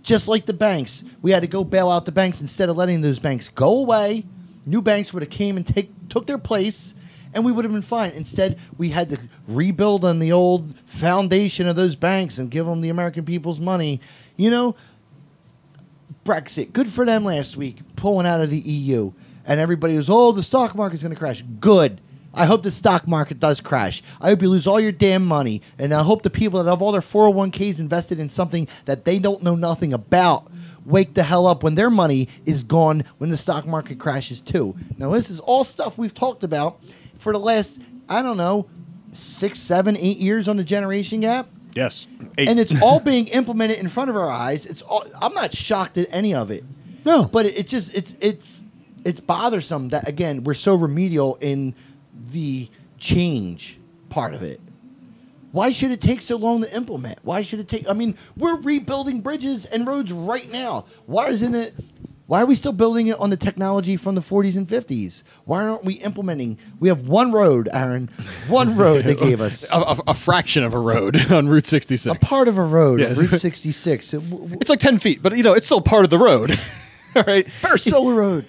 Just like the banks, we had to go bail out the banks instead of letting those banks go away. New banks would have came and take took their place, and we would have been fine. Instead, we had to rebuild on the old foundation of those banks and give them the American people's money. You know, Brexit, good for them last week, pulling out of the EU. And everybody was, oh, the stock market's going to crash. Good. I hope the stock market does crash. I hope you lose all your damn money. And I hope the people that have all their 401ks invested in something that they don't know nothing about wake the hell up when their money is gone when the stock market crashes too. Now, this is all stuff we've talked about for the last, I don't know, six, seven, eight years on the generation gap Yes. Eight. and it's all being implemented in front of our eyes. It's all, I'm not shocked at any of it, no. but it, it just it's it's it's bothersome that again we're so remedial in the change part of it. Why should it take so long to implement? Why should it take? I mean, we're rebuilding bridges and roads right now. Why isn't it? Why are we still building it on the technology from the 40s and 50s? Why aren't we implementing? We have one road, Aaron. One road they gave us. a, a- a fraction of a road on Route 66. A part of a road, Yes. Route 66. It- it's like 10 feet, but you know, it's still part of the road. All right. First solar road.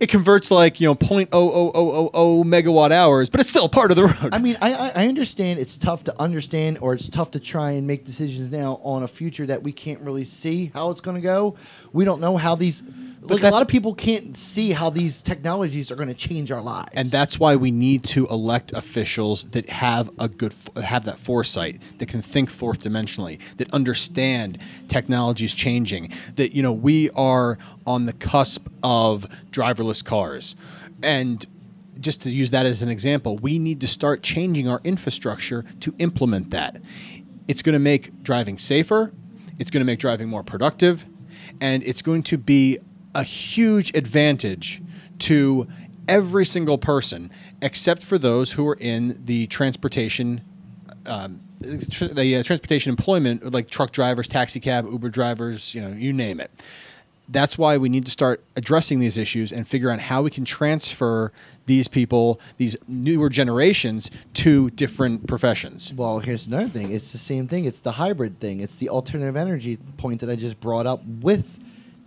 It converts like, you know, 0.00000 megawatt hours, but it's still part of the road. I mean, I, I I understand it's tough to understand or it's tough to try and make decisions now on a future that we can't really see how it's going to go. We don't know how these. Like a lot of people can't see how these technologies are going to change our lives. and that's why we need to elect officials that have a good have that foresight that can think fourth dimensionally that understand technologies changing that you know we are on the cusp of driverless cars and just to use that as an example we need to start changing our infrastructure to implement that it's going to make driving safer it's going to make driving more productive and it's going to be a huge advantage to every single person except for those who are in the transportation um, the uh, transportation employment like truck drivers taxi cab uber drivers you know you name it that's why we need to start addressing these issues and figure out how we can transfer these people these newer generations to different professions Well, here's another thing. It's the same thing. It's the hybrid thing. It's the alternative energy point that I just brought up with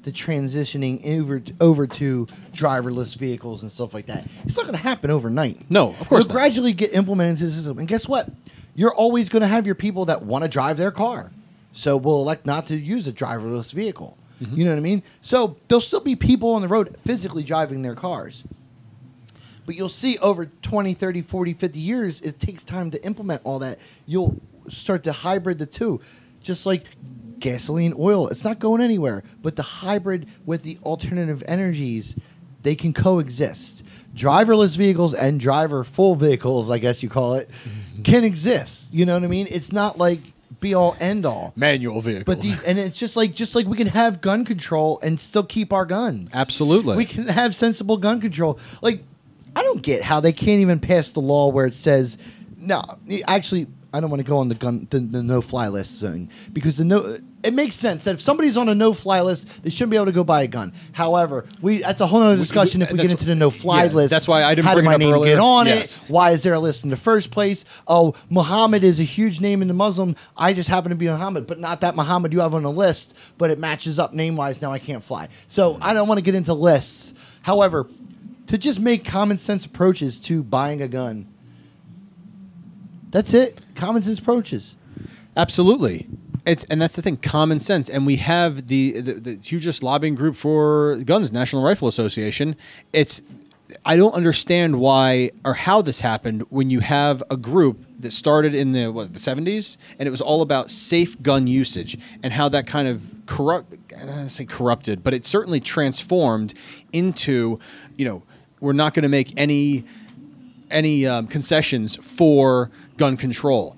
the transitioning over to, over to driverless vehicles and stuff like that. It's not going to happen overnight. No, of course It'll not. gradually get implemented into the system. And guess what? You're always going to have your people that want to drive their car. So we'll elect not to use a driverless vehicle. Mm-hmm. You know what I mean? So there'll still be people on the road physically driving their cars. But you'll see over 20, 30, 40, 50 years, it takes time to implement all that. You'll start to hybrid the two. Just like gasoline, oil, it's not going anywhere. But the hybrid with the alternative energies, they can coexist. Driverless vehicles and driver full vehicles, I guess you call it, can exist. You know what I mean? It's not like be all end all. Manual vehicles. But the, and it's just like just like we can have gun control and still keep our guns. Absolutely. we can have sensible gun control. Like I don't get how they can't even pass the law where it says no. Actually, I don't want to go on the gun the, the no fly list thing because the no. It makes sense that if somebody's on a no fly list, they shouldn't be able to go buy a gun. However, we that's a whole other discussion if we get into the no fly yeah, list. that's why I didn't How bring did my up name earlier. get on Yes. it? Why is there a list in the first place? Oh, Muhammad is a huge name in the Muslim. I just happen to be Muhammad, but not that Muhammad you have on the list, but it matches up name wise. Now I can't fly. So I don't want to get into lists. However, to just make common sense approaches to buying a gun. That's it. Common sense approaches. Absolutely. It's, and that's the thing, common sense. And we have the, the the hugest lobbying group for guns, National Rifle Association. It's I don't understand why or how this happened when you have a group that started in the what the 70s and it was all about safe gun usage and how that kind of corrupt I don't say corrupted, but it certainly transformed into, you know, we're not going to make any any um, concessions for gun control.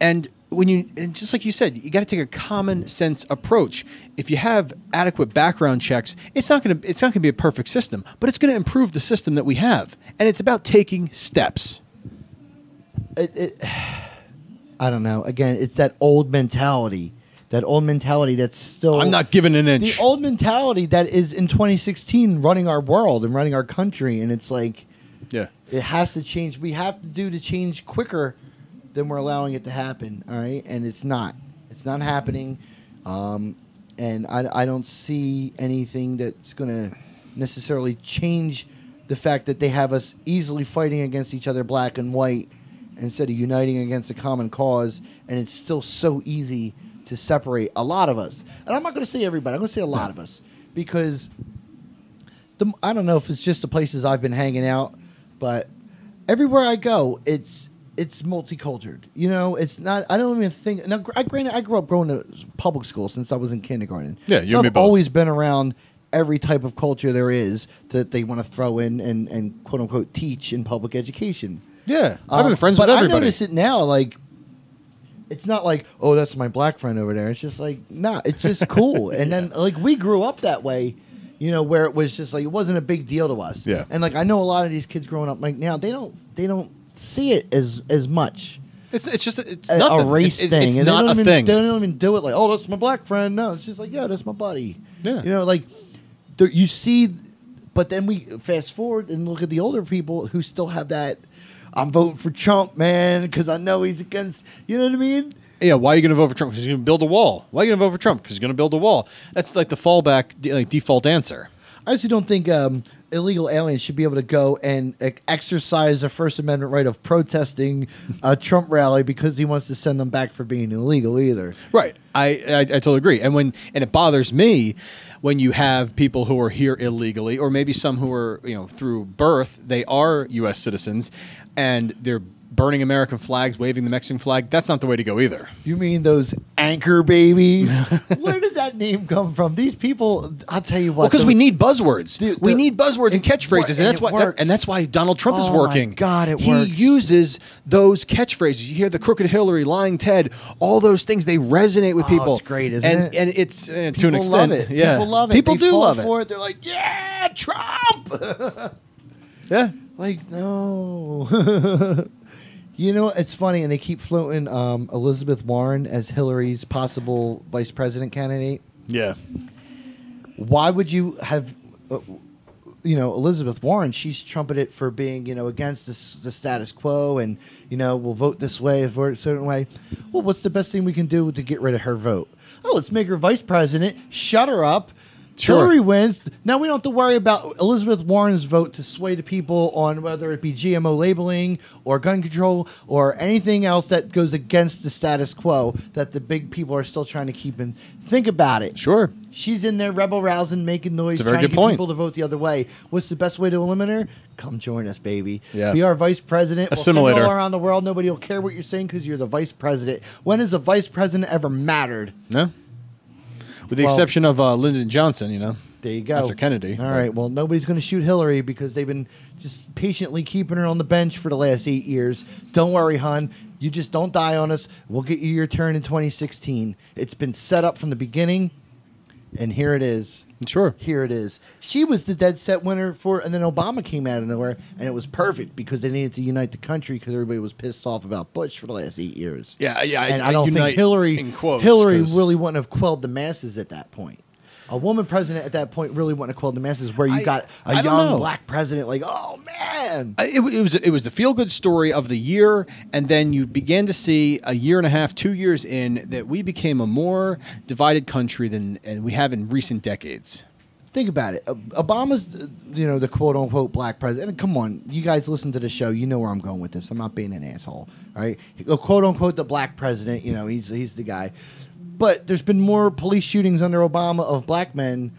And when you, and just like you said, you got to take a common sense approach. If you have adequate background checks, it's not going to, it's not going to be a perfect system, but it's going to improve the system that we have. And it's about taking steps. it, it, I don't know. Again, it's that old mentality. That old mentality that's still. I'm not giving an inch. the old mentality that is in 2016 running our world and running our country, and it's like yeah. it has to change. We have to do to change quicker than we're allowing it to happen. All right, and it's not. It's not happening, um, and I, I don't see anything that's going to necessarily change the fact that they have us easily fighting against each other, black and white, instead of uniting against a common cause. And it's still so easy to separate a lot of us. And I'm not going to say everybody. I'm going to say a lot of us because the, I don't know if it's just the places I've been hanging out, but everywhere I go, it's it's multicultural. You know, it's not. I don't even think. Now, I granted, I grew up going to public school since I was in kindergarten. Yeah, you so and I've always been around every type of culture there is that they want to throw in and and quote unquote teach in public education. Yeah. I've been Um, friends but with I notice it now, like. It's not like, oh, that's my black friend over there. It's just like, nah, it's just cool. and then, like, we grew up that way, you know, where it was just like it wasn't a big deal to us. Yeah. And like, I know a lot of these kids growing up like now they don't they don't see it as as much it's, it's just, it's a, nothing. a race It's- thing. It's, and not don't a even, thing. They don't even do it like, oh, that's my black friend. No, it's just like, yeah, that's my buddy. Yeah. You know, like there, you see, but then we fast forward and look at the older people who still have that. I'm voting for Trump, man, because I know he's against. You know what I mean? Yeah, why are you going to vote for Trump? Because he's going to build a wall. Why are you going to vote for Trump? Because he's going to build a wall. That's like the fallback, de- like default answer. I actually don't think um, illegal aliens should be able to go and exercise their First Amendment right of protesting a Trump rally because he wants to send them back for being illegal either. Right. I, I I totally agree. And when and it bothers me when you have people who are here illegally, or maybe some who are you know through birth they are U.S. citizens, and they're burning American flags, waving the Mexican flag. That's not the way to go either. You mean those anchor babies? Where did that name come from? These people, I'll tell you what. Well, because the- we need buzzwords. the- we need buzzwords and catchphrases, and and that's why works. and that's why Donald Trump is Oh my working. God, it he works. uses those catchphrases. You hear the crooked Hillary, lying Ted, all those things. They resonate with Oh, people. it's great, isn't and, it? And it's uh, to an people extent. love it. Yeah, People love it. People They do love for it. it. They're like, yeah, Trump. Yeah. like, no. you know, it's funny, and they keep floating um, Elizabeth Warren as Hillary's possible vice president candidate. Yeah. why would you have uh, you know Elizabeth Warren she's trumpeted for being you know against this, the status quo and you know we'll vote this way vote a certain way well what's the best thing we can do to get rid of her vote oh let's make her vice president shut her up Sure. Hillary wins. Now we don't have to worry about Elizabeth Warren's vote to sway the people on whether it be GMO labeling or gun control or anything else that goes against the status quo that the big people are still trying to keep in. Think about it. Sure. She's in there rebel rousing, making noise, It's a very trying to get point. people to vote the other way. What's the best way to eliminate her? Come join us, baby. Yeah. Be our vice president. We'll Assimilate her. all around the world. Nobody will care what you're saying because you're the vice president. When has a vice president ever mattered? No. With the Well- exception of uh, Lyndon Johnson, you know. There you go. After Kennedy, All right. Well, nobody's going to shoot Hillary because they've been just patiently keeping her on the bench for the last eight years. Don't worry, hon. You just don't die on us. We'll get you your turn in 2016. It's been set up from the beginning, and here it is. Sure. Here it is. She was the dead set winner for, and then Obama came out of nowhere, and it was perfect because they needed to unite the country because everybody was pissed off about Bush for the last eight years. Yeah, yeah. and I, don't think Hillary quotes, Hillary really wouldn't have quelled the masses at that point. A woman president at that point really wouldn't have quelled the masses. Where you I- got a I young black president, like, oh man, It, it was it was the feel good story of the year, and then you began to see a year and a half, two years in, that we became a more divided country than and we have in recent decades. think about it. Obama's, uh, you know, the quote unquote black president. And come on, you guys listen to the show. You know where I'm going with this. I'm not being an asshole. All right, quote unquote the black president. You know, he's he's the guy. But there's been more police shootings under Obama of black men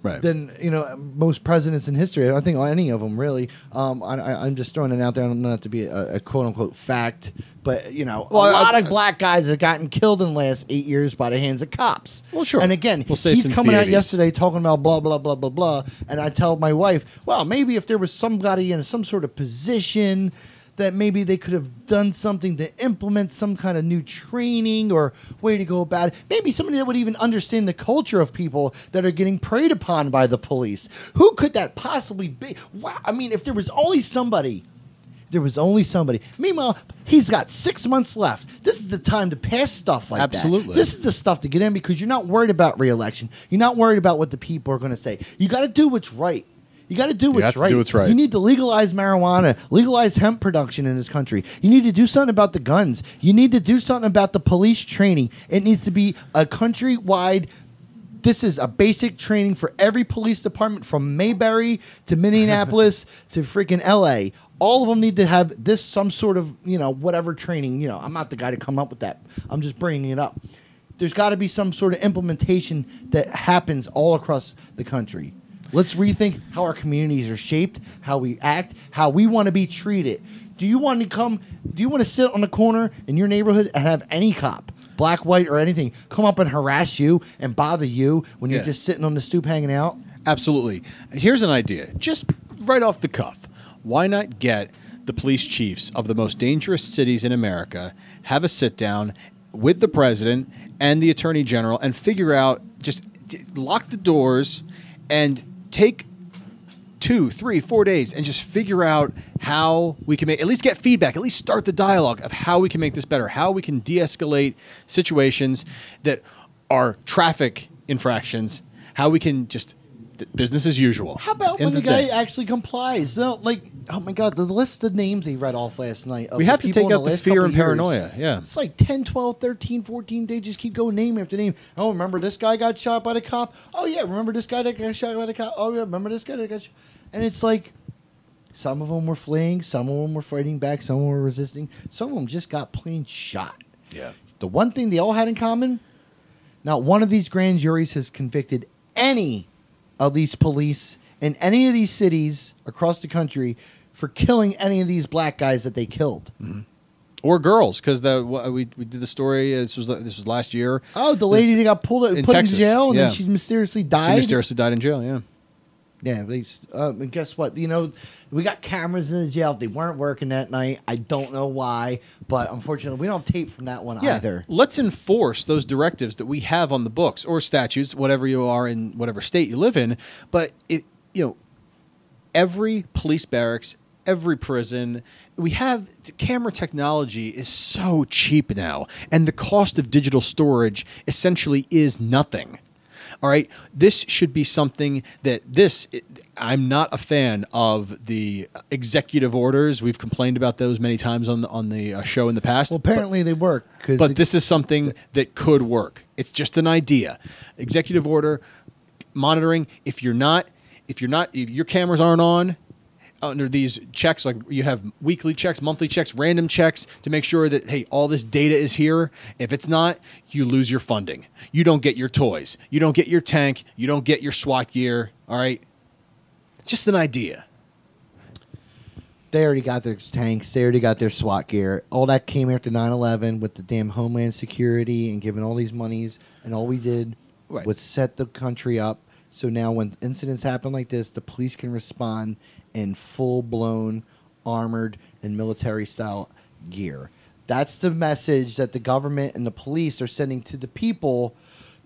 Right. than you know most presidents in history. I think any of them really. Um, I, I, I'm just throwing it out there, I don't to be a, a quote unquote fact, but you know, Well, a I- lot I- of black guys have gotten killed in the last eight years by the hands of cops. Well, sure. And again, We'll say he's coming out 80s. yesterday talking about blah blah blah blah blah, and I tell my wife, well, maybe if there was somebody in some sort of position that maybe they could have done something to implement some kind of new training or way to go about it. Maybe somebody that would even understand the culture of people that are getting preyed upon by the police. Who could that possibly be? Wow. I mean, if there was only somebody. There was only somebody. Meanwhile, he's got six months left. This is the time to pass stuff like that. Absolutely. This is the stuff to get in because you're not worried about reelection. You're not worried about what the people are going to say. You got to do what's right. You got to do what's right. do what's right. You need to legalize marijuana, legalize hemp production in this country. You need to do something about the guns. You need to do something about the police training. It needs to be a countrywide. This is a basic training for every police department from Mayberry to Minneapolis to freaking LA. All of them need to have this some sort of, you know, whatever training. You know, I'm not the guy to come up with that. I'm just bringing it up. There's got to be some sort of implementation that happens all across the country. Let's rethink how our communities are shaped, how we act, how we want to be treated. Do you want to come? Do you want to sit on the corner in your neighborhood and have any cop, black, white, or anything, come up and harass you and bother you when you're Yeah. just sitting on the stoop hanging out? Absolutely. Here's an idea, just right off the cuff. Why not get the police chiefs of the most dangerous cities in America, have a sit down with the president and the attorney general, and figure out just lock the doors and take two, three, four days and just figure out how we can make at least get feedback, at least start the dialogue of how we can make this better, how we can de-escalate situations that are traffic infractions, how we can just business as usual. How about End when the of guy day. actually complies? No, like, oh my God, the list of names he read off last night. Of We have to people take out the last fear couple and years. paranoia, yeah. It's like 10, 12, 13, 14. They just keep going name after name. Oh, remember this guy got shot by the cop? Oh, yeah, remember this guy that got shot by the cop? Oh, yeah, remember this guy that got shot? And it's like, some of them were fleeing, some of them were fighting back, some were resisting, some of them just got plain shot. Yeah. The one thing they all had in common, not one of these grand juries has convicted any of these police in any of these cities across the country for killing any of these black guys that they killed. or girls because the we, we did the story. uh, This was this was last year. Oh, the lady that got pulled In put Texas, in jail and yeah. then she mysteriously died. She died. mysteriously died in jail. Yeah. Yeah, they, um, and guess what? You know, we got cameras in the jail. They weren't working that night. I don't know why, but unfortunately, we don't have tape from that one either. Let's enforce those directives that we have on the books or statutes, whatever you are in whatever state you live in. But it, you know, every police barracks, every prison, we have the camera technology is so cheap now, and the cost of digital storage essentially is nothing. All right, this should be something that this. I'm not a fan of the executive orders. We've complained about those many times on the on the uh, show in the past. Well, but- apparently they work. But this is something that could work. It's just an idea. Executive order monitoring. If you're not, if you're not, if your cameras aren't on under these checks, like you have weekly checks, monthly checks, random checks to make sure that hey, all this data is here. If it's not, you lose your funding. You don't get your toys. You don't get your tank. You don't get your SWAT gear. All right. Just an idea. They already got their tanks. They already got their SWAT gear. All that came after 9-11 with the damn Homeland Security and giving all these monies. And all we did Right. was set the country up So now, when incidents happen like this, the police can respond in full blown armored and military style gear. That's the message that the government and the police are sending to the people.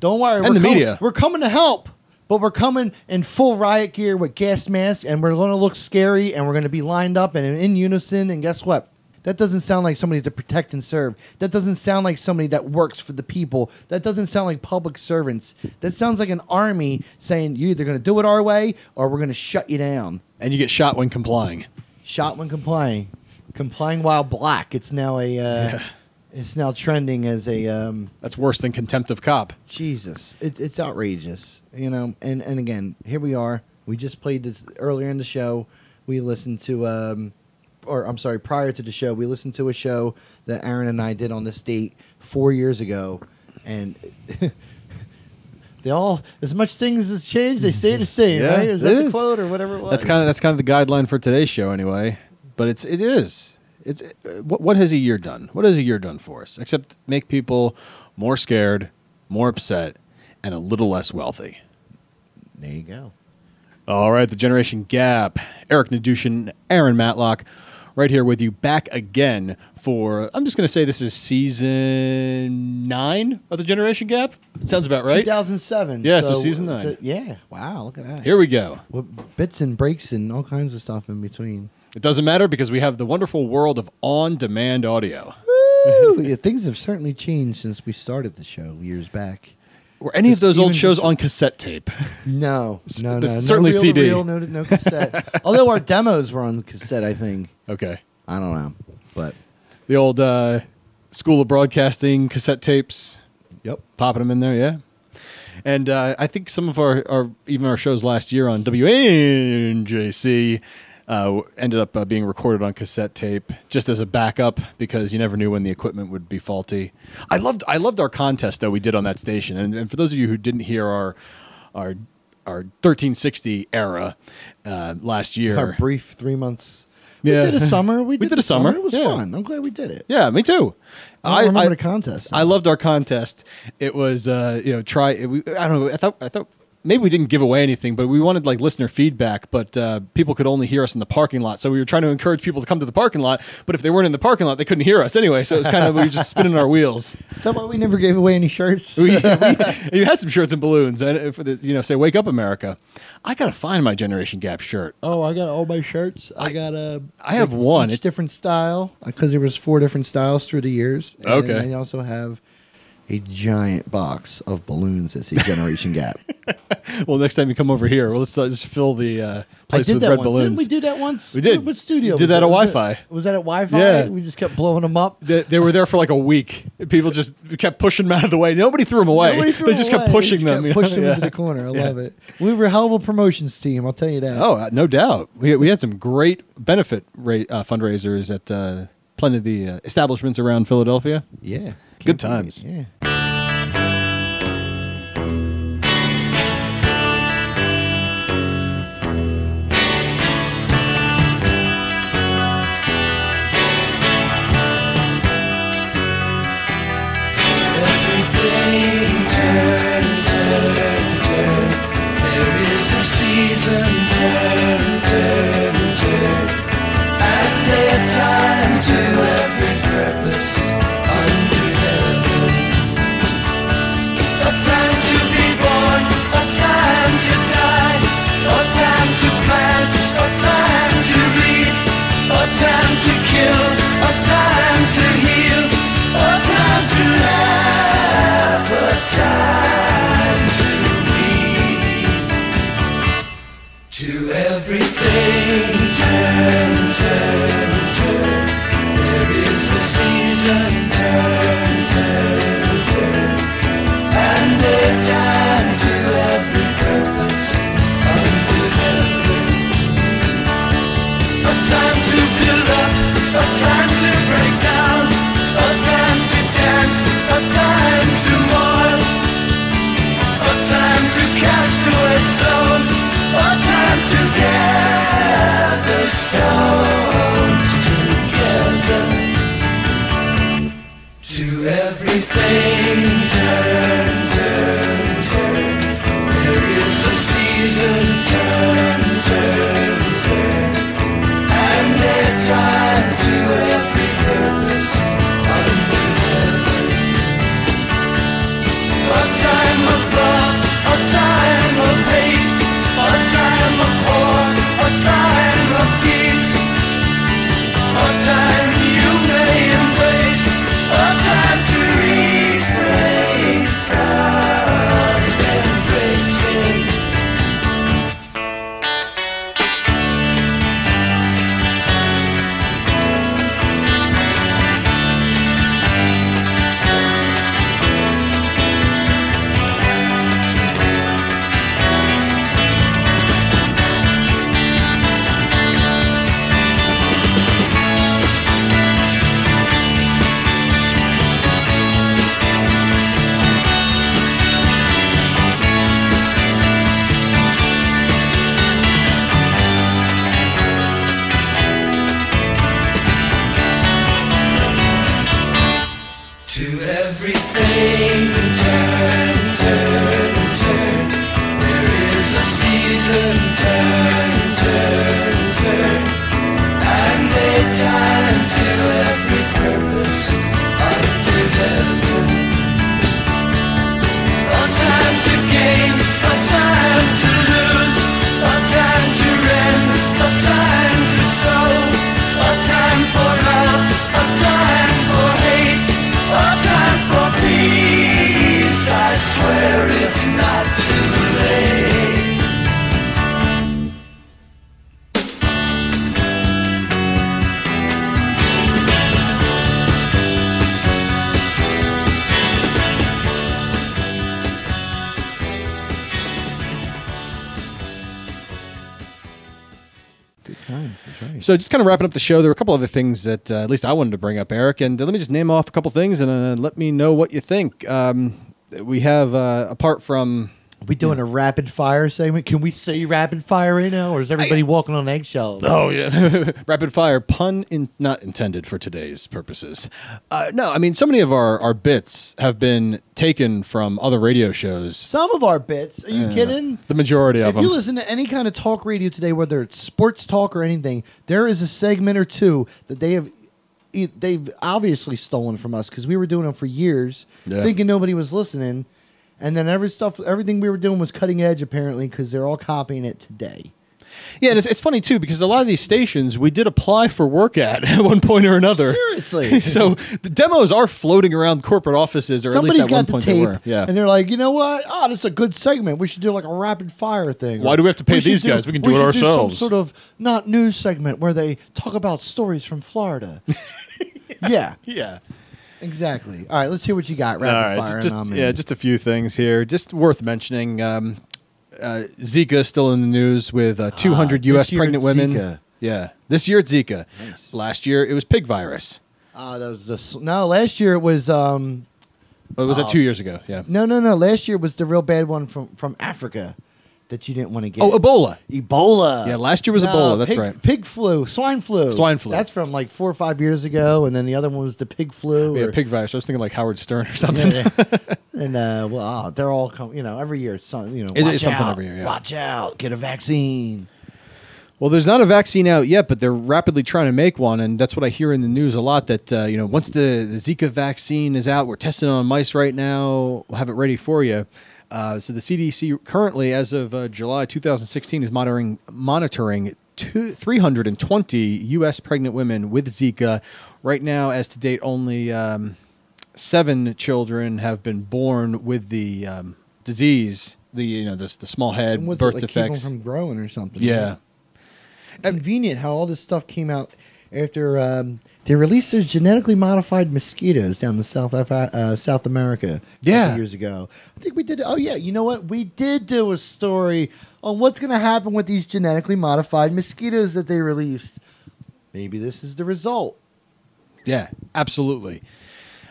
Don't worry, And we're the com- media. We're coming to help, but we're coming in full riot gear with gas masks, and we're going to look scary, and we're going to be lined up and in unison. And guess what? That doesn't sound like somebody to protect and serve. That doesn't sound like somebody that works for the people. That doesn't sound like public servants. That sounds like an army saying you're either going to do it our way or we're going to shut you down. And you get shot when complying. Shot when complying, complying while black. It's now a. Uh, It's now trending as a um, That's worse than contempt of cop. Jesus. It, it's outrageous, you know. And and again, here we are. We just played this earlier in the show. We listened to, um, or I'm sorry, prior to the show, we listened to a show that Aaron and I did on this date four years ago, and. They all, as much things has changed, they stay the same, Yeah, right? Is that the is. quote or whatever it was? That's kind of that's kind of the guideline for today's show, anyway. But it's it is it's uh, what what has a year done? What has a year done for us? Except make people more scared, more upset, and a little less wealthy. There you go. All right, the generation gap. Eric Nadushin, Aaron Matlock, right here with you, back again for. I'm just going to say this is season nine of the generation gap. It sounds about right. 2007. Yeah, so season nine. it- yeah. Wow. Look at that. Here we go. With bits and breaks and all kinds of stuff in between. It doesn't matter because we have the wonderful world of on-demand audio. Yeah, things have certainly changed since we started the show years back. Were any of those old shows on cassette tape? No, no, no, no. certainly reel to CD. reel, no, no cassette. Although our demos were on cassette, I think. Okay. I don't know, but The old uh, School of Broadcasting cassette tapes, yep. popping them in there, yeah. And uh, I think some of our, our even our shows last year on WNJC uh, ended up uh, being recorded on cassette tape just as a backup because you never knew when the equipment would be faulty. I loved I loved our contest that we did on that station, and, and for those of you who didn't hear our our our 1360 era uh, last year, Our brief three months. Yeah. We did a summer. We, did, did a the summer, It was yeah. fun. I'm glad we did it. yeah, me too. I don't remember the contest. I loved our contest. It was uh, you know try. We, I don't know. I thought I thought maybe we didn't give away anything, but we wanted like listener feedback. But uh, people could only hear us in the parking lot, so we were trying to encourage people to come to the parking lot. But if they weren't in the parking lot, they couldn't hear us anyway. So it was kind of we were just spinning our wheels. That why we never gave away any shirts? We, we, you had some shirts and balloons, and for the, you know say "Wake Up America." I gotta find my Generation Gap shirt. Oh, I got all my shirts. I, got a. I have one. Each It- different style because there was four different styles through the years. And Okay. I also have a giant box of balloons that say Generation Gap. Well, next time you come over here, well, let's just fill the uh, I place did with that red once. balloons. Didn't we do that once? We did. What studio? You did was that at Wi-Fi. Was that at Wi-Fi? Yeah. We just kept blowing them up. They, they were there for like a week. People just kept pushing them out of the way. Nobody threw them away. Nobody threw they them just away. kept pushing Just them. kept pushing them Yeah. into the corner. I Yeah. love it. We were a hell of a promotions team. I'll tell you that. Oh, uh, no doubt. We, we had some great benefit rate, uh, fundraisers at uh, plenty of the uh, establishments around Philadelphia. yeah. Good Can't beat times. it. Yeah. Everything turn, turn, turn. There is a season, gather So just kind of wrapping up the show, there were a couple other things that uh, at least I wanted to bring up, Eric, and uh, let me just name off a couple things and uh, let me know what you think. Um, we have uh, apart from Are we doing a rapid fire segment? Can we say rapid fire right now, or is everybody walking on eggshells? Oh yeah, rapid fire pun in, not intended for today's purposes. Uh, no, I mean so many of our, our bits have been taken from other radio shows. Some of our bits. Are you kidding? The majority of If them. you listen to any kind of talk radio today, whether it's sports talk or anything, there is a segment or two that they have. They've obviously stolen from us because we were doing them for years, Yeah. thinking nobody was listening, and then every stuff, everything we were doing was cutting edge apparently because they're all copying it today. yeah, and it's, it's funny too because a lot of these stations we did apply for work at at one point or another. Seriously. so the demos are floating around corporate offices, or Somebody's at least at one the point tape, they were. Yeah. and they're like, you know what? Oh, this is a good segment. We should do like a rapid fire thing. Why do we have to pay these guys? We can do it should ourselves." some sort of not news segment where they talk about stories from Florida. yeah, yeah. Exactly. All right, let's hear what you got. Rapid All right, fire. just, in. yeah, just a few things here. Just worth mentioning. Um, uh, Zika still in the news with uh, 200 Ah, U.S. pregnant women. Zika. Yeah, this year it's Zika. Nice. Last year it was pig virus. Uh, that was the, s- no, last year it was. Um, Or was that Oh. two years ago? Yeah. no, no, no. Last year was the real bad one from from Africa that you didn't want to get. Oh, Ebola. Ebola. Yeah, last year was No, Ebola, that's pig, right. Pig flu, swine flu. Swine flu. That's from like four or five years ago, and then the other one was the pig flu. Yeah, or- pig virus. I was thinking like Howard Stern or something. Yeah, yeah. and uh, well, oh, they're all come. You know, every year, it's some, you know, It- watch out, year, yeah. Watch out, get a vaccine. Well, there's not a vaccine out yet, but they're rapidly trying to make one, and that's what I hear in the news a lot. That uh, you know, once the, the Zika vaccine is out, we're testing it on mice right now. We'll have it ready for you. Uh, so the CDC currently, as of uh, July 2016, is monitoring monitoring two, 320 U.S. pregnant women with Zika. Right now, as to date, only um, seven children have been born with the um, disease. The you know the the small head birth it, like, defects. from growing or something. yeah. convenient how all this stuff came out after um, they released those genetically modified mosquitoes down in South Af- uh, South America. Yeah. years ago. I think we did. Oh yeah, you know what? We did do a story on what's going to happen with these genetically modified mosquitoes that they released. Maybe this is the result. Yeah, absolutely.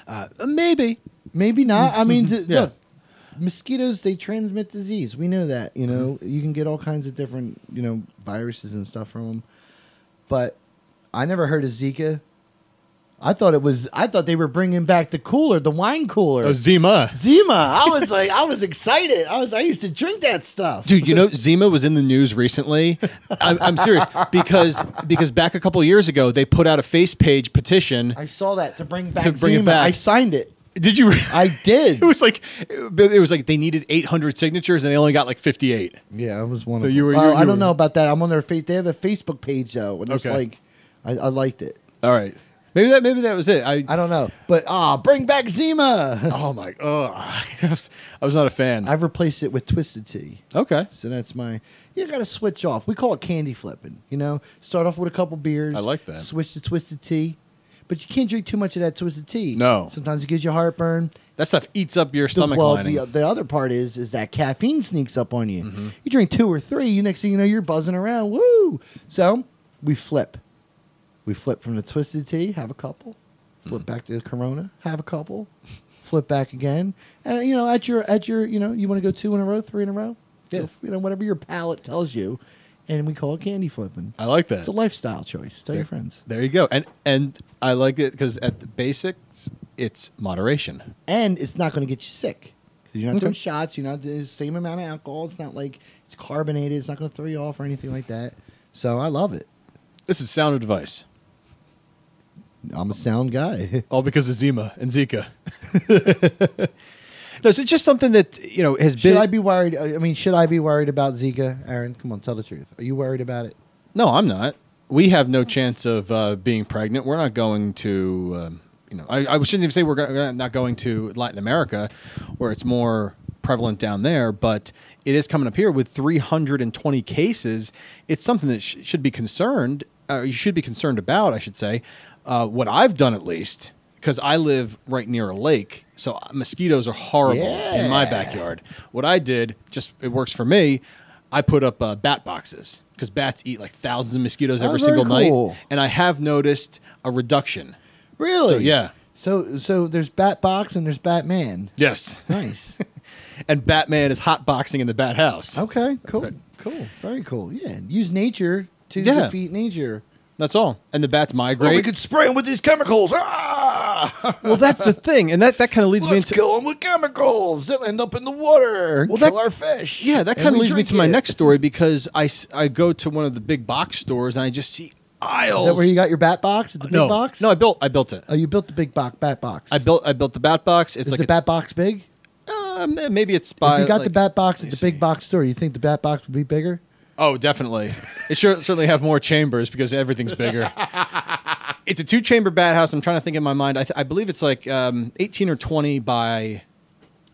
Uh, maybe. Maybe not. I mean, th- Yeah. look, mosquitoes they transmit disease. We know that. You know, you can get all kinds of different you know viruses and stuff from them. But I never heard of Zika. I thought it was. I thought they were bringing back the cooler, the wine cooler. Oh, Zima. Zima. I was like, I was excited. I was. I used to drink that stuff. Dude, you know Zima was in the news recently. I'm, I'm serious because because back a couple of years ago they put out a face page petition. I saw that to bring back To bring it Zima. back. I signed it. Did you? I did. It was like it was like they needed 800 signatures and they only got like 58. Yeah, I was one So of you were- Well, you- I don't were- know about that. I'm on their face. They have a Facebook page though, and it's like, I, I liked it. All right, maybe that maybe that was it. I I don't know, but ah, bring back Zima. oh my oh I was, I was not a fan. I've replaced it with Twisted Tea. okay, So that's my. You got to switch off. We call it candy flipping. You know, start off with a couple beers. I like that. Switch to Twisted Tea, but you can't drink too much of that Twisted Tea. No. Sometimes it gives you heartburn. that stuff eats up your The- stomach well, lining. the the other part is is that caffeine sneaks up on you. Mm-hmm. You drink two or three, you next thing you know you're buzzing around. Woo! So we flip. We flip from the twisted tea, have a couple. Flip mm. back to the Corona, have a couple. Flip back again, and you know at your at your you know you want to go two in a row, three in a row. Yeah. F- you know whatever your palate tells you, and we call it candy flipping. I like that. It's a lifestyle choice. Tell your friends. There you go. And and I like it because at the basics, it's moderation. and it's not going to get you sick. You're not Okay. doing shots. You're not the same amount of alcohol. It's not like it's carbonated. It's not going to throw you off or anything like that. So I love it. This is sound advice. I'm a sound guy. All because of Zima and Zika. no, so it's just something that you know has been. should been. I be worried? I mean, should I be worried about Zika, Aaron? Come on, tell the truth. Are you worried about it? no, I'm not. We have no chance of uh, being pregnant. We're not going to. Um, you know, I, I shouldn't even say we're go- not going to Latin America, where it's more prevalent down there, but it is coming up here with 320 cases. It's something that sh- should be concerned. Uh, you should be concerned about, I should say. Uh, what I've done, at least, because I live right near a lake, so mosquitoes are horrible in my backyard. What I did, just it works for me. I put up uh, bat boxes because bats eat like thousands of mosquitoes Oh, every very single cool. night, and I have noticed a reduction. Really? So, yeah. So so there's Bat Box and there's Batman. Yes, Nice. and Batman is hotboxing in the bat house. okay. Cool. Cool. Very cool. Yeah. Use nature to Yeah. defeat nature. That's all. And the bats Or migrate. we could spray them with these chemicals. Ah! well, that's the thing, and that, that kind of leads me Let's into kill them with chemicals. They'll end up in the water. Well, kill that- our fish. Yeah, that kind of leads me drink to my next story because I, I go to one of the big box stores and I just see aisles. Is that where you got your bat box? At the big no, box? no, I built I built it. Oh, you built the big box bat box. I built I built the bat box. It's Is like the a- bat box big? uh, maybe it's by if you got the bat box at me the big see. box store, you think the bat box would be bigger? Oh, definitely. It sure certainly have more chambers because everything's bigger. it's a two chamber bat house. I'm trying to think in my mind. I, th- I believe it's like um, 18 or 20 by.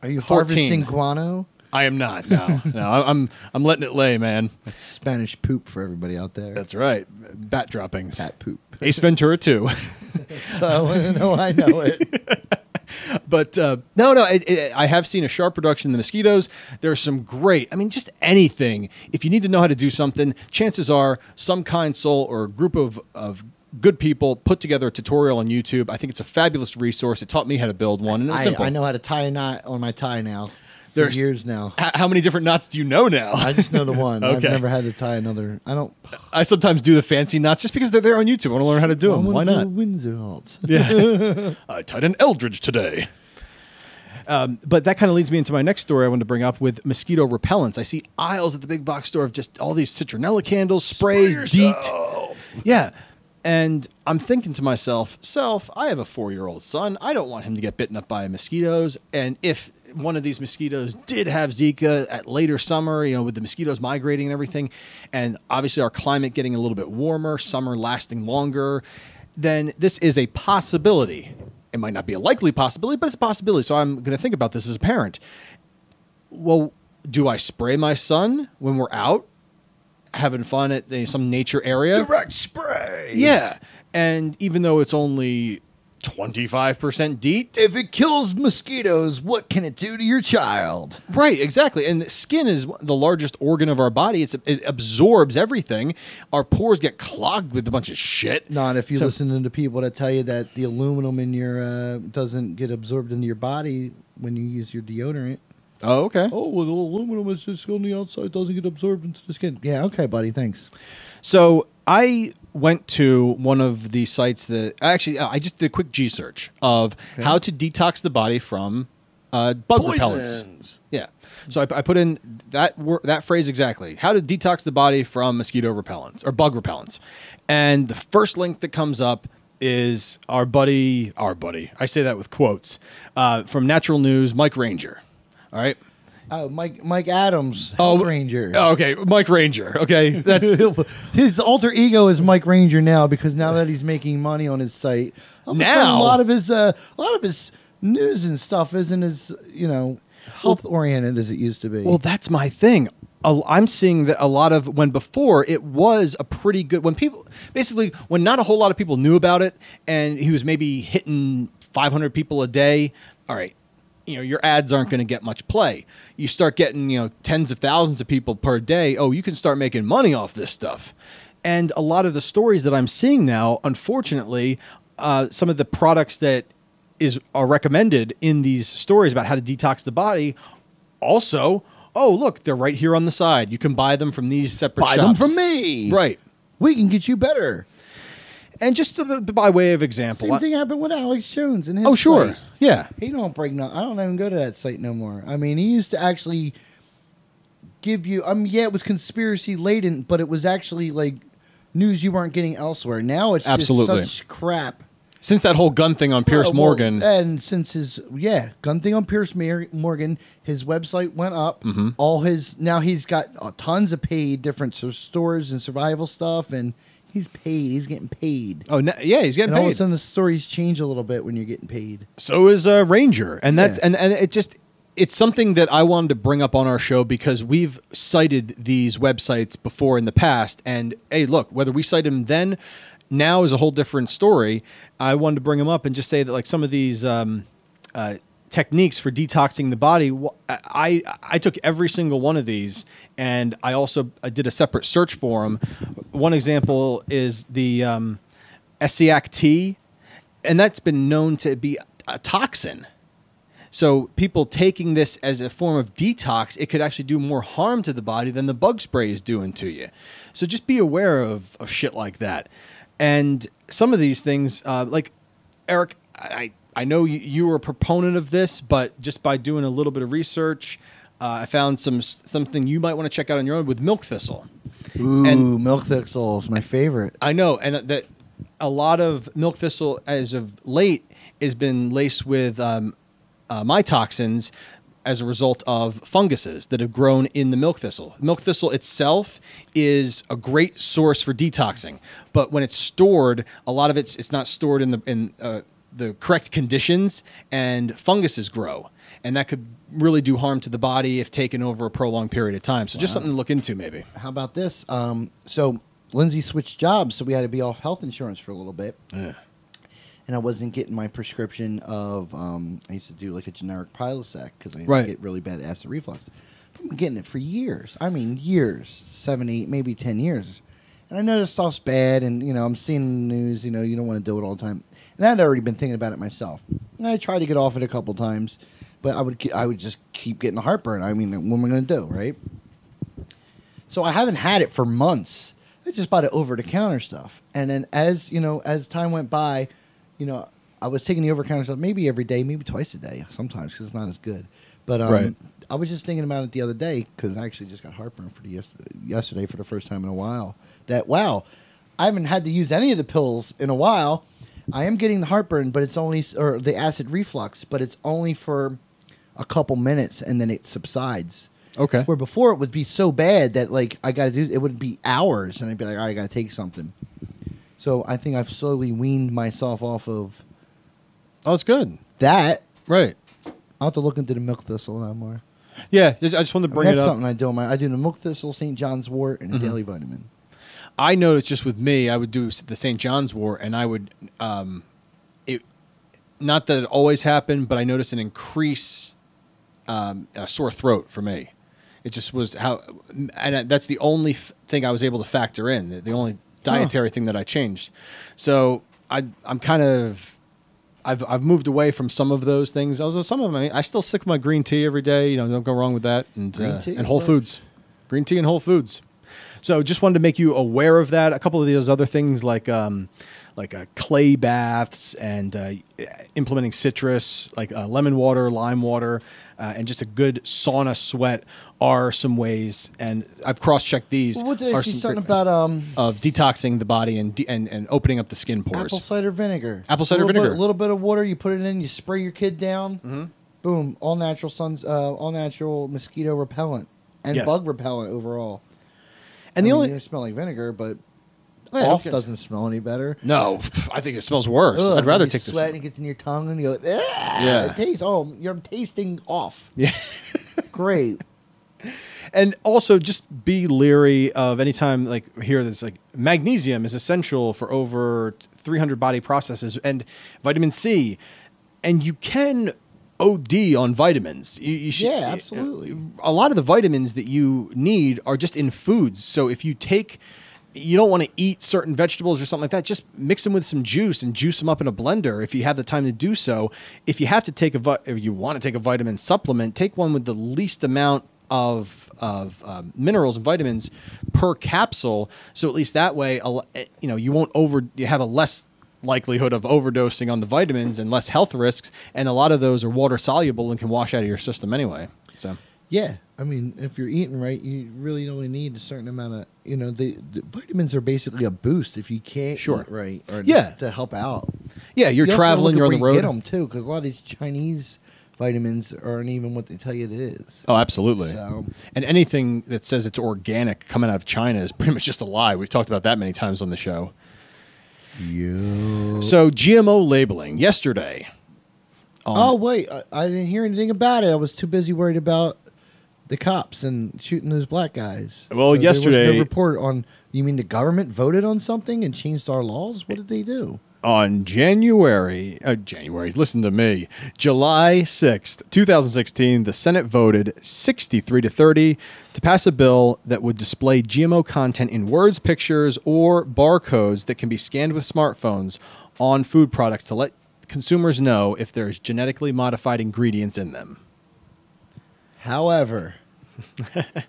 Are you 14. harvesting guano? I am not. No, no. I- I'm I'm letting it lay, man. Spanish poop for everybody out there. That's right. Bat droppings. Bat poop. Ace Ventura too. so no, I know it. But uh, no, no, it, it, I have seen a sharp reduction in the mosquitoes. There's some great, I mean, just anything. If you need to know how to do something, chances are some kind soul or a group of, of good people put together a tutorial on YouTube. I think it's a fabulous resource. It taught me how to build one, and it was I, simple. I know how to tie a knot on my tie now. For There's- years now. H- how many different knots do you know now? I just know the one. I've never had to tie another. I don't. I sometimes do the fancy knots just because they're there on YouTube. I want to learn how to do I them. Why do not? a Windsor knot. Yeah. I tied an Eldredge today. Um, but that kind of leads me into my next story I wanted to bring up with mosquito repellents. I see aisles at the big box store of just all these citronella candles, sprays, DEET. Yeah. And I'm thinking to myself, self, I have a four year old son. I don't want him to get bitten up by mosquitoes. And if one of these mosquitoes did have Zika at later summer, you know, with the mosquitoes migrating and everything, and obviously our climate getting a little bit warmer, summer lasting longer, then this is a possibility. It might not be a likely possibility, but it's a possibility. So I'm going to think about this as a parent. Well, do I spray my son when we're out having fun at some nature area? Direct spray. Yeah. And even though it's only 25% DEET, If it kills mosquitoes, what can it do to your child? right, exactly. And skin is the largest organ of our body. It's, it absorbs everything. Our pores get clogged with a bunch of shit. Not if you So- listen to people that tell you that the aluminum in your uh, doesn't get absorbed into your body when you use your deodorant. Oh, okay. Oh, well, the aluminum is just on the outside, doesn't get absorbed into the skin. Yeah, okay, buddy, thanks. So I went to one of the sites that actually uh, I just did a quick G search of how to detox the body from uh, bug repellents. Yeah. So I, I put in that wor- that phrase exactly: how to detox the body from mosquito repellents or bug repellents. And the first link that comes up is our buddy, our buddy. I say that with quotes uh, from Natural News, Mike Ranger. All right. Oh, Mike Mike Adams, Health Ranger. Oh, okay, Mike Ranger. Okay, that's his alter ego is Mike Ranger now because now that he's making money on his site, a Now? a lot of his uh, a lot of his news and stuff isn't as you know health oriented as it used to be. Well, that's my thing. I'm seeing that a lot of when before it was a pretty good when people basically when not a whole lot of people knew about it and he was maybe hitting 500 people a day. All right, you know your ads aren't going to get much play. You start getting you know tens of thousands of people per day. Oh, you can start making money off this stuff. And a lot of the stories that I'm seeing now, unfortunately, uh, some of the products that is are recommended in these stories about how to detox the body also oh look they're right here on the side you can buy them from these separate buy them from me. right We can get you better. And just to, by way of example Same I- thing happened with Alex Jones and his oh sure site. yeah He don't break no. I don't even go to that site no more. I mean, he used to actually give you. I mean, yeah, it was conspiracy laden, but it was actually like news you weren't getting elsewhere. Now it's Absolutely. just such crap. since that whole gun thing on Piers well, morgan and since his yeah gun thing on Piers Morgan, his website went up. Mm-hmm. All his now he's got uh, tons of paid different stores and survival stuff, and he's paid. He's getting paid. oh no, yeah he's getting And all of a sudden, the stories change a little bit when you're getting paid. so is uh, ranger and that's Yeah. and, and it just it's something that I wanted to bring up on our show because we've cited these websites before in the past. And hey, look, whether we cite them then, now is a whole different story. I wanted to bring them up and just say that like some of these um, uh, techniques for detoxing the body, I I took every single one of these, and I also I did a separate search for them. One example is the um, Essiac tea, and that's been known to be a toxin. So people taking this as a form of detox, it could actually do more harm to the body than the bug spray is doing to you. So just be aware of, of shit like that. And some of these things, uh, like Eric, I, I know you, you were a proponent of this, but just by doing a little bit of research, uh, I found some something you might want to check out on your own with milk thistle. Ooh, And- milk thistle is my favorite. I know, and that a lot of milk thistle, as of late, has been laced with um, uh, mycotoxins as a result of funguses that have grown in the milk thistle. Milk thistle itself is a great source for detoxing, but when it's stored, a lot of it's it's not stored in the in uh, the correct conditions, and funguses grow, and that could really do harm to the body if taken over a prolonged period of time. So just something to look into, maybe. How about this? Um, so Lindsay switched jobs, so we had to be off health insurance for a little bit. Yeah. And I wasn't getting my prescription of. Um, I used to do like a generic Prilosec because I Right. get really bad acid reflux. I've been getting it for years. I mean, years, seven, eight, maybe ten years. And I know this stuff's bad, and you know I'm seeing the news. You know you don't want to do it all the time. And I'd already been thinking about it myself. And I tried to get off it a couple times, but I would I would just keep getting heartburn. I mean, what am I going to do, right? So I haven't had it for months. I just bought it over the counter stuff. And then as, you know, as time went by, you know, I was taking the over counter stuff maybe every day, maybe twice a day sometimes because it's not as good. But um, Right. I was just thinking about it the other day because I actually just got heartburn for the yes- yesterday for the first time in a while. That, wow, I haven't had to use any of the pills in a while. I am getting the heartburn, but it's only, or the acid reflux, but it's only for a couple minutes and then it subsides. Okay. Where before it would be so bad that like I got to do it would be hours, and I'd be like, all right, I got to take something. So I think I've slowly weaned myself off of Oh, it's good. that. Right. I'll have to look into the milk thistle now more. Yeah, I just wanted to bring That's it up. something I do. My I do the milk thistle, St. John's wort, and a Mm-hmm. daily vitamin. I noticed just with me, I would do the St. John's wort, and I would, um, it, not that it always happened, but I noticed an increase, um, a sore throat for me. It just was how, and that's the only f- thing I was able to factor in. The, the only dietary thing that I changed. So I, I'm kind of. I've, I've moved away from some of those things. Although some of them, I, I still stick with my green tea every day. You know, don't go wrong with that. And uh, and Whole works. Foods, green tea and Whole Foods. So just wanted to make you aware of that. A couple of those other things like um, like uh, clay baths and uh, implementing citrus, like uh, lemon water, lime water, uh, and just a good sauna sweat are some ways. And I've cross-checked these. Well, what did I are see something about? Um, of detoxing the body and de- and, and opening up the skin pores. apple cider vinegar. Apple cider little vinegar. A little bit of water. You put it in. You spray your kid down. Mm-hmm. Boom! All natural suns. Uh, all natural mosquito repellent and Yeah. bug repellent overall. And I the mean, only it smell like vinegar, but Yeah, off okay. doesn't smell any better. no, I think it smells worse. Ugh, I'd rather you take this. sweat and it gets in your tongue and you go, yeah. Yeah. It tastes. Oh, you're tasting off. Yeah. Great. and also just be leery of anytime like here there's like magnesium is essential for over 300 body processes and vitamin c and you can od on vitamins. You, you should, Yeah, absolutely. a lot of the vitamins that you need are just in foods. So if you take you don't want to eat certain vegetables or something like that just mix them with some juice and juice them up in a blender if you have the time to do so. If you have to take a vi- if you want to take a vitamin supplement take one with the least amount of of um, minerals and vitamins per capsule. So at least that way eh, you know you won't over you have a less likelihood of overdosing on the vitamins and less health risks and a lot of those are water soluble and can wash out of your system anyway so Yeah, I mean, if you're eating right, you really only need a certain amount of, you know, the, the vitamins are basically a boost if you can't Sure. eat right, or Yeah. to help out. yeah you're You traveling you're on the where you road Get them too, because a lot of these Chinese vitamins aren't even what they tell you it is. Oh, absolutely. So- And anything that says it's organic coming out of China is pretty much just a lie. We've talked about that many times on the show. Yeah. So, GMO labeling. Yesterday, Oh wait, I, I didn't hear anything about it. I was too busy worried about the cops and shooting those black guys. Well, there was yesterday- no report on. You mean the government voted on something and changed our laws? What did they do? On January, uh, January, listen to me, July 6th, 2016, the Senate voted 63 to 30 to pass a bill that would display GMO content in words, pictures, or barcodes that can be scanned with smartphones on food products to let consumers know if there's genetically modified ingredients in them. However,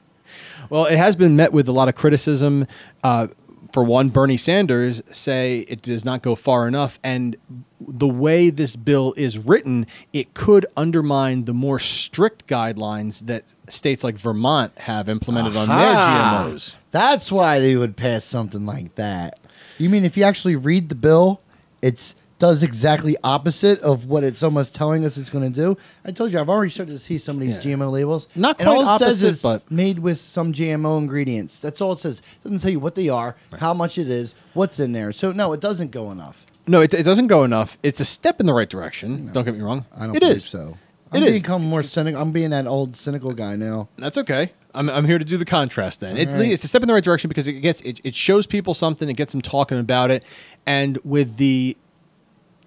Well, it has been met with a lot of criticism. Uh, for one, Bernie Sanders say it does not go far enough, and the way this bill is written, it could undermine the more strict guidelines that states like Vermont have implemented on their GMOs. That's why they would pass something like that. You mean if you actually read the bill, it's does exactly opposite of what it's almost telling us it's going to do. I told you I've already started to see some of these Yeah. GMO labels. Not and quite all it says opposite, is but- made with some GMO ingredients. That's all it says. It doesn't tell you what they are, how much it is, what's in there. So no, it doesn't go enough. No, it, it doesn't go enough. It's a step in the right direction. Don't get me wrong. I don't It believe is. so. It I'm is. becoming more cynical. I'm being that old cynical guy now. That's okay. I'm, I'm here to do the contrast then. It, right. It's a step in the right direction because it gets it, it shows people something, it gets them talking about it, and with the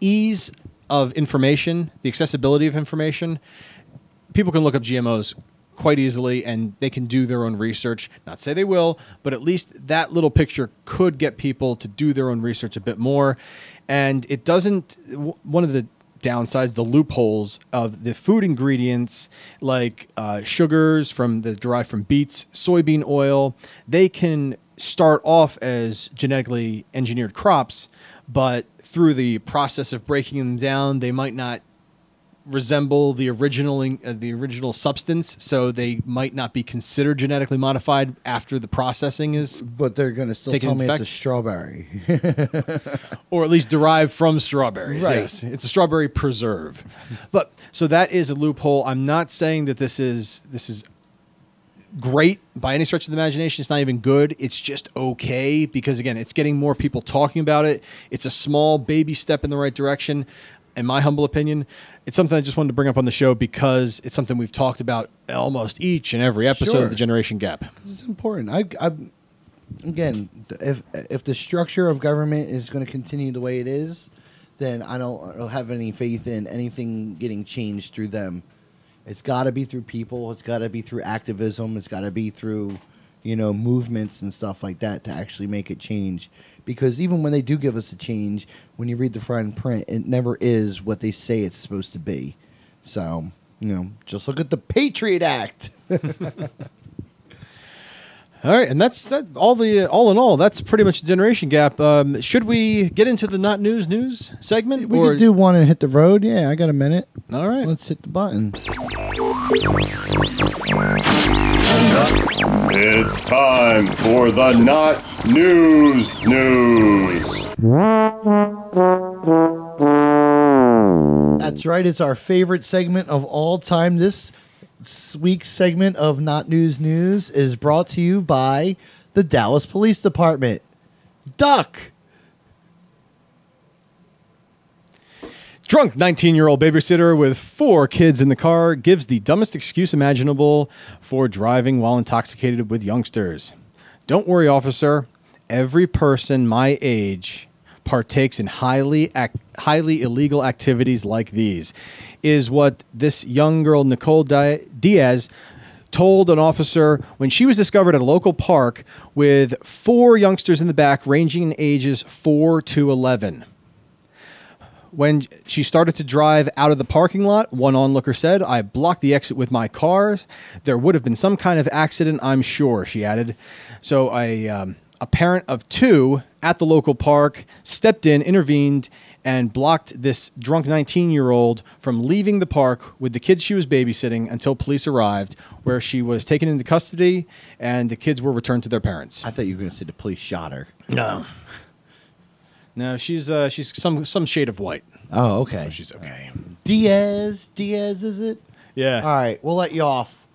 ease of information, the accessibility of information, people can look up GMOs quite easily and they can do their own research. Not say they will, but at least that little picture could get people to do their own research a bit more. And it doesn't, one of the downsides, the loopholes of the food ingredients like uh, sugars from the derived from beets, soybean oil, they can start off as genetically engineered crops, but through the process of breaking them down, they might not resemble the original uh, the original substance, so they might not be considered genetically modified after the processing is, But they're going to still tell me it's a strawberry. or at least derived from strawberries. Right. Yes, it's a strawberry preserve. but so that is a loophole. I'm not saying that this is this is great by any stretch of the imagination. It's not even good. It's just okay because again, it's getting more people talking about it. It's a small baby step in the right direction. In my humble opinion, it's something I just wanted to bring up on the show because it's something we've talked about almost each and every episode Sure. of the Generation Gap. This is important. I, I, again, if if the structure of government is going to continue the way it is, then I don't, I don't have any faith in anything getting changed through them. It's got to be through people. It's got to be through activism. It's got to be through, you know, movements and stuff like that to actually make it change. Because even when they do give us a change, when you read the fine print, it never is what they say it's supposed to be. So, you know, just look at the Patriot Act. All right, and that's that. All the all in all, that's pretty much the generation gap. Um, should we get into the not news news segment? We or, could do one and hit the road. Yeah, I got a minute. All right. Let's hit the button. It's time for the not news news. That's right. It's our favorite segment of all time. This s- week's segment of Not News News is brought to you by the Dallas Police Department. Duck. Drunk 19 year old babysitter with four kids in the car gives the dumbest excuse imaginable for driving while intoxicated with youngsters. Don't worry, officer. Every person my age partakes in highly ac- highly illegal activities like these, is what this young girl Nicole Di- Diaz told an officer when she was discovered at a local park with four youngsters in the back, ranging in ages four to eleven. When she started to drive out of the parking lot, one onlooker said, I blocked the exit with my cars. There would have been some kind of accident, I'm sure, she added. So a, um, a parent of two at the local park stepped in, intervened, and blocked this drunk 19 year old from leaving the park with the kids she was babysitting until police arrived, where she was taken into custody and the kids were returned to their parents. I thought you were going to say the police shot her. No. No, she's uh, she's some some shade of white. Oh, okay. She's okay. Diaz. Diaz, is it? Yeah. All right. We'll let you off.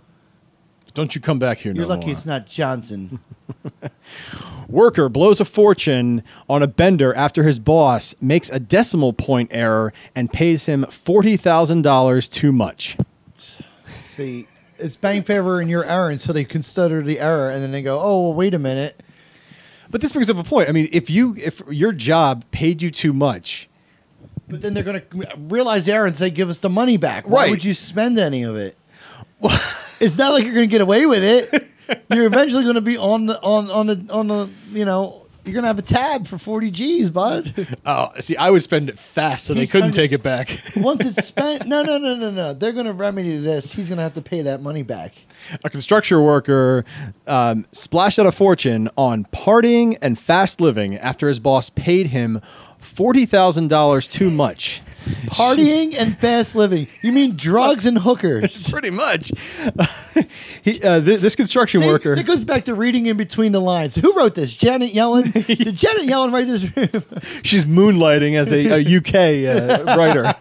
Don't you come back here You're no lucky more. it's not Johnson. Worker blows a fortune on a bender after his boss makes a decimal point error and pays him $40,000 too much. See, it's bang favor in your error until they consider the error, and then they go, "Oh, well, wait a minute." But this brings up a point. I mean, if you if your job paid you too much, But then they're going to realize the error and say, "Give us the money back." Why Right. would you spend any of it? it's not like you're going to get away with it. You're eventually going to be on the on on the on the you know you're going to have a tab for 40 G's, bud. oh, see, I would spend it fast so they couldn't take it back. Once it's spent, no, no, no, no, no. They're going to remedy this. He's going to have to pay that money back. a construction worker um, splashed out a fortune on partying and fast living after his boss paid him forty thousand dollars too much. Partying and fast living. You mean drugs and hookers? Pretty much. he, uh, th- this construction See, worker. It goes back to reading in between the lines. Who wrote this? Janet Yellen? Did Janet Yellen write this? She's moonlighting as a, a UK uh, writer.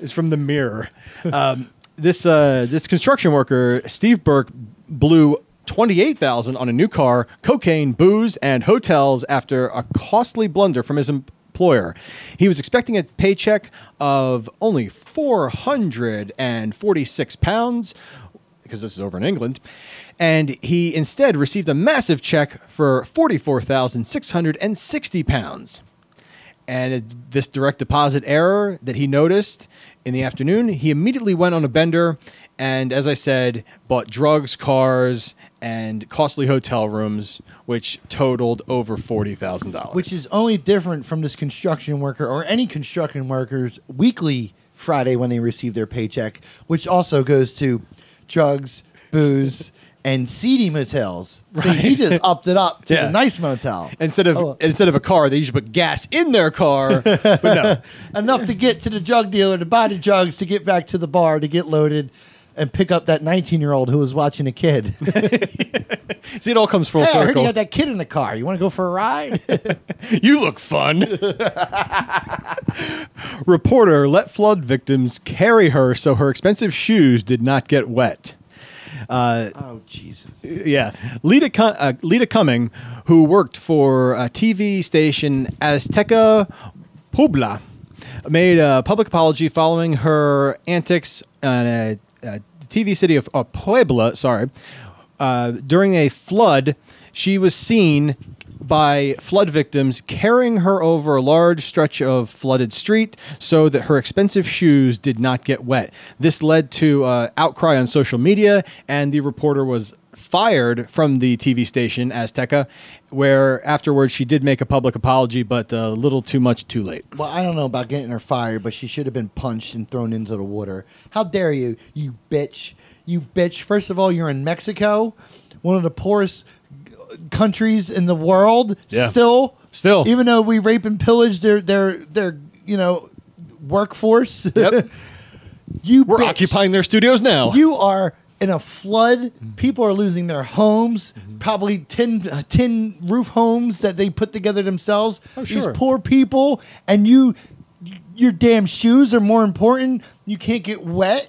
Is from the Mirror. Um, this uh, this construction worker, Steve Burke, blew twenty eight thousand on a new car, cocaine, booze, and hotels after a costly blunder from his employer. He was expecting a paycheck of only four hundred and forty six pounds. Because this is over in England, and he instead received a massive check for forty-four thousand six hundred and sixty pounds. And this direct deposit error that he noticed in the afternoon, he immediately went on a bender and, as I said, bought drugs, cars, and costly hotel rooms, which totaled over $40,000. Which is only different from this construction worker or any construction worker's weekly Friday when they receive their paycheck, which also goes to drugs, booze, and seedy motels. So he just upped it up to Yeah. the nice motel. instead of Oh. instead of a car, they usually put gas in their car. but no, enough to get to the drug dealer to buy the drugs to get back to the bar to get loaded and pick up that 19 year old who was watching a kid. see, it all comes full hey, I heard you had that kid in the car. You want to go for a ride? You look fun. Reporter let flood victims carry her so her expensive shoes did not get wet. oh, Jesus. Yeah, Lita, uh, Lita Cumming, who worked for a TV station Azteca Puebla, made a public apology following her antics on a, a TV city of uh, Puebla. Sorry, uh, during a flood, she was seen by flood victims carrying her over a large stretch of flooded street so that her expensive shoes did not get wet. This led to uh, outcry on social media, and the reporter was fired from the TV station Azteca, where afterwards she did make a public apology, but a little too much too late. Well, I don't know about getting her fired, but she should have been punched and thrown into the water. How dare you, you bitch. You bitch. First of all, you're in Mexico, one of the poorest countries in the world. Yeah. Still. Still. Even though we rape and pillage their their their, you know, workforce. Yep. you We're bitch. occupying their studios now. You are in a flood. People are losing their homes, Mm-hmm. probably tin uh, tin roof homes that they put together themselves. Oh, These poor people, and you, your damn shoes are more important. You can't get wet.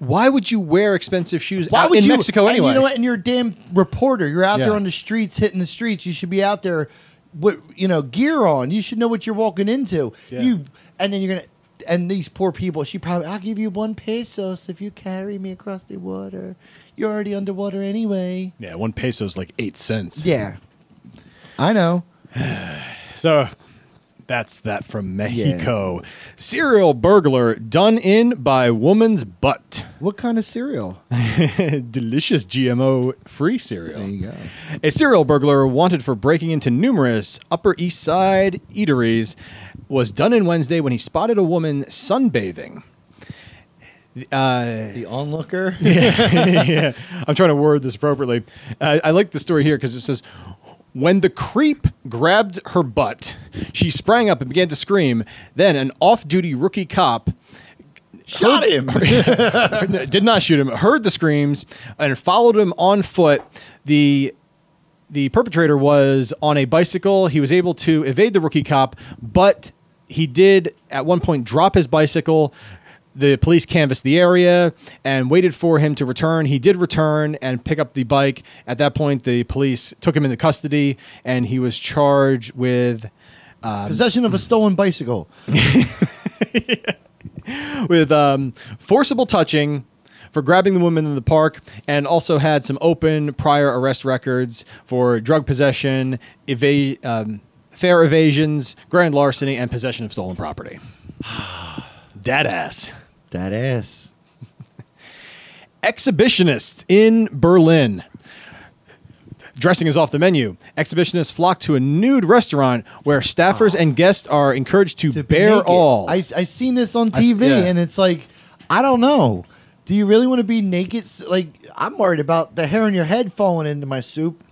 Why would you wear expensive shoes Why out would in you? Mexico and anyway? you know what? And you're a damn reporter. You're out Yeah. there on the streets, hitting the streets. You should be out there with you know gear on. You should know what you're walking into. Yeah. You and then you're gonna. And these poor people, she probably, I'll give you one pesos if you carry me across the water. You're already underwater anyway. Yeah, one peso is like eight cents. Yeah. I know. So that's that from Mexico. Serial burglar done in by woman's butt. What kind of cereal? Delicious GMO free cereal. There you go. A serial burglar wanted for breaking into numerous Upper East Side eateries was done in Wednesday when he spotted a woman sunbathing. Uh, The onlooker. yeah, I'm trying to word this appropriately. Uh, I like the story here because it says, when the creep grabbed her butt, she sprang up and began to scream. Then an off-duty rookie cop Shot him. did not shoot him, heard the screams, and followed him on foot. The the perpetrator was on a bicycle. He was able to evade the rookie cop, but he did at one point drop his bicycle. the police canvassed the area and waited for him to return. He did return and pick up the bike. At that point, the police took him into custody, and he was charged with Possession of a stolen bicycle. with um, forcible touching for grabbing the woman in the park, and also had some open prior arrest records for drug possession, eva- um, fare evasions, grand larceny, and possession of stolen property. Dead ass. Dead ass. Exhibitionist in Berlin. Dressing is off the menu. Exhibitionists flock to a nude restaurant where staffers and guests are encouraged to, To bear all. I I seen this on ITV, yeah. and it's like, I don't know. Do you really want to be naked? Like, I'm worried about the hair on your head falling into my soup.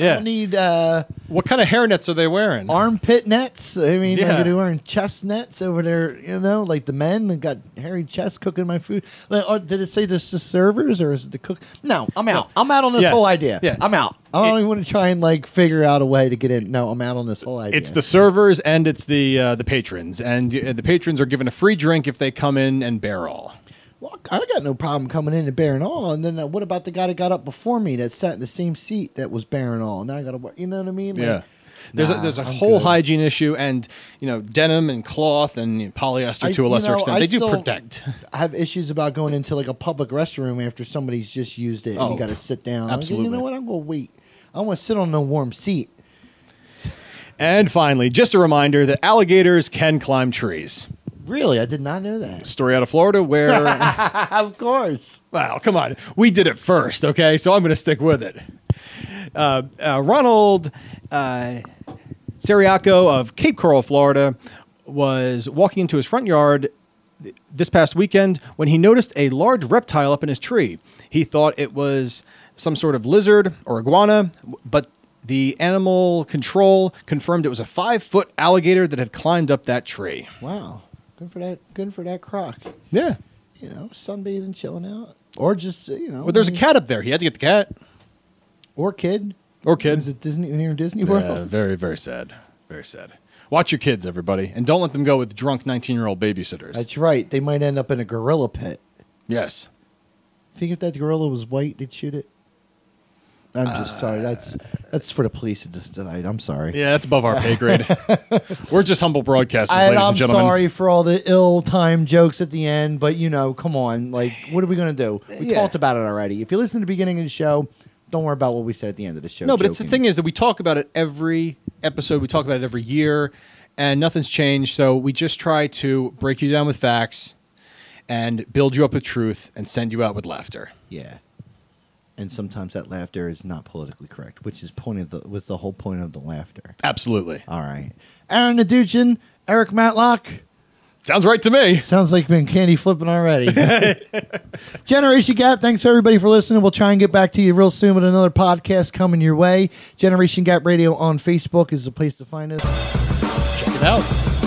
I yeah. don't need uh, what kind of hairnets are they wearing? armpit nets. I mean, Yeah. like, they're wearing chest nets over there. You know, like the men that got hairy chests cooking my food. Like, oh, did it say this the servers or is it the cook? No, I'm out. I'm out on this Yeah. whole idea. Yeah. I'm out. I don't even want to try and like figure out a way to get in. No, I'm out on this whole idea. It's the servers and it's the uh, the patrons, and uh, the patrons are given a free drink if they come in and bear all. Well, I got no problem coming in and bearing all. And then uh, what about the guy that got up before me that sat in the same seat that was bearing all? Now I got to, you know what I mean? Like, Yeah. There's nah, a, there's a I'm whole good. hygiene issue, and you know denim and cloth and you know, polyester I- to a lesser know, extent. I They do protect. I have issues about going into like a public restroom after somebody's just used it and Oh, you got to sit down. I'm like, absolutely. you know what? I'm going to wait. I want to sit on no warm seat. And finally, just a reminder that alligators can climb trees. Really? I did not know that. Story out of Florida where, of course. well, come on, we did it first, okay? So I'm going to stick with it. Uh, uh, Ronald uh, Seriaco of Cape Coral, Florida, was walking into his front yard th- this past weekend when he noticed a large reptile up in his tree. He thought it was some sort of lizard or iguana, but the animal control confirmed it was a five foot alligator that had climbed up that tree. Wow. Good for that. Good for that croc. Yeah. You know, sunbathing, chilling out. Or just, uh, you know. Well, there's a cat up there. He had to get the cat Or kid. or kid. Is it Disney near Disney World? Yeah, very, very sad. Very sad. Watch your kids, everybody, and don't let them go with drunk 19 year old babysitters. That's right. They might end up in a gorilla pit. yes. Think if that gorilla was white, they'd shoot it. I'm just sorry. That's that's for the police to decide. I'm sorry. Yeah, that's above our pay grade. We're just humble broadcasters, And ladies I'm and gentlemen. sorry for all the ill-timed jokes at the end, but you know, come on. Like, what are we gonna do? We Yeah. talked about it already. If you listen to the beginning of the show, don't worry about what we said at the end of the show. No, but it's the joking. thing is that we talk about it every episode. We talk about it every year, and nothing's changed. So we just try to break you down with facts and build you up with truth and send you out with laughter. Yeah. And sometimes that laughter is not politically correct, which is point of the was the whole point of the laughter. Absolutely. All right. Aaron Naduchin, Eric Matlock. Sounds right to me. Sounds like been candy flipping already. Generation Gap, thanks everybody for listening. We'll try and get back to you real soon with another podcast coming your way. Generation Gap Radio on Facebook is the place to find us. Check it out.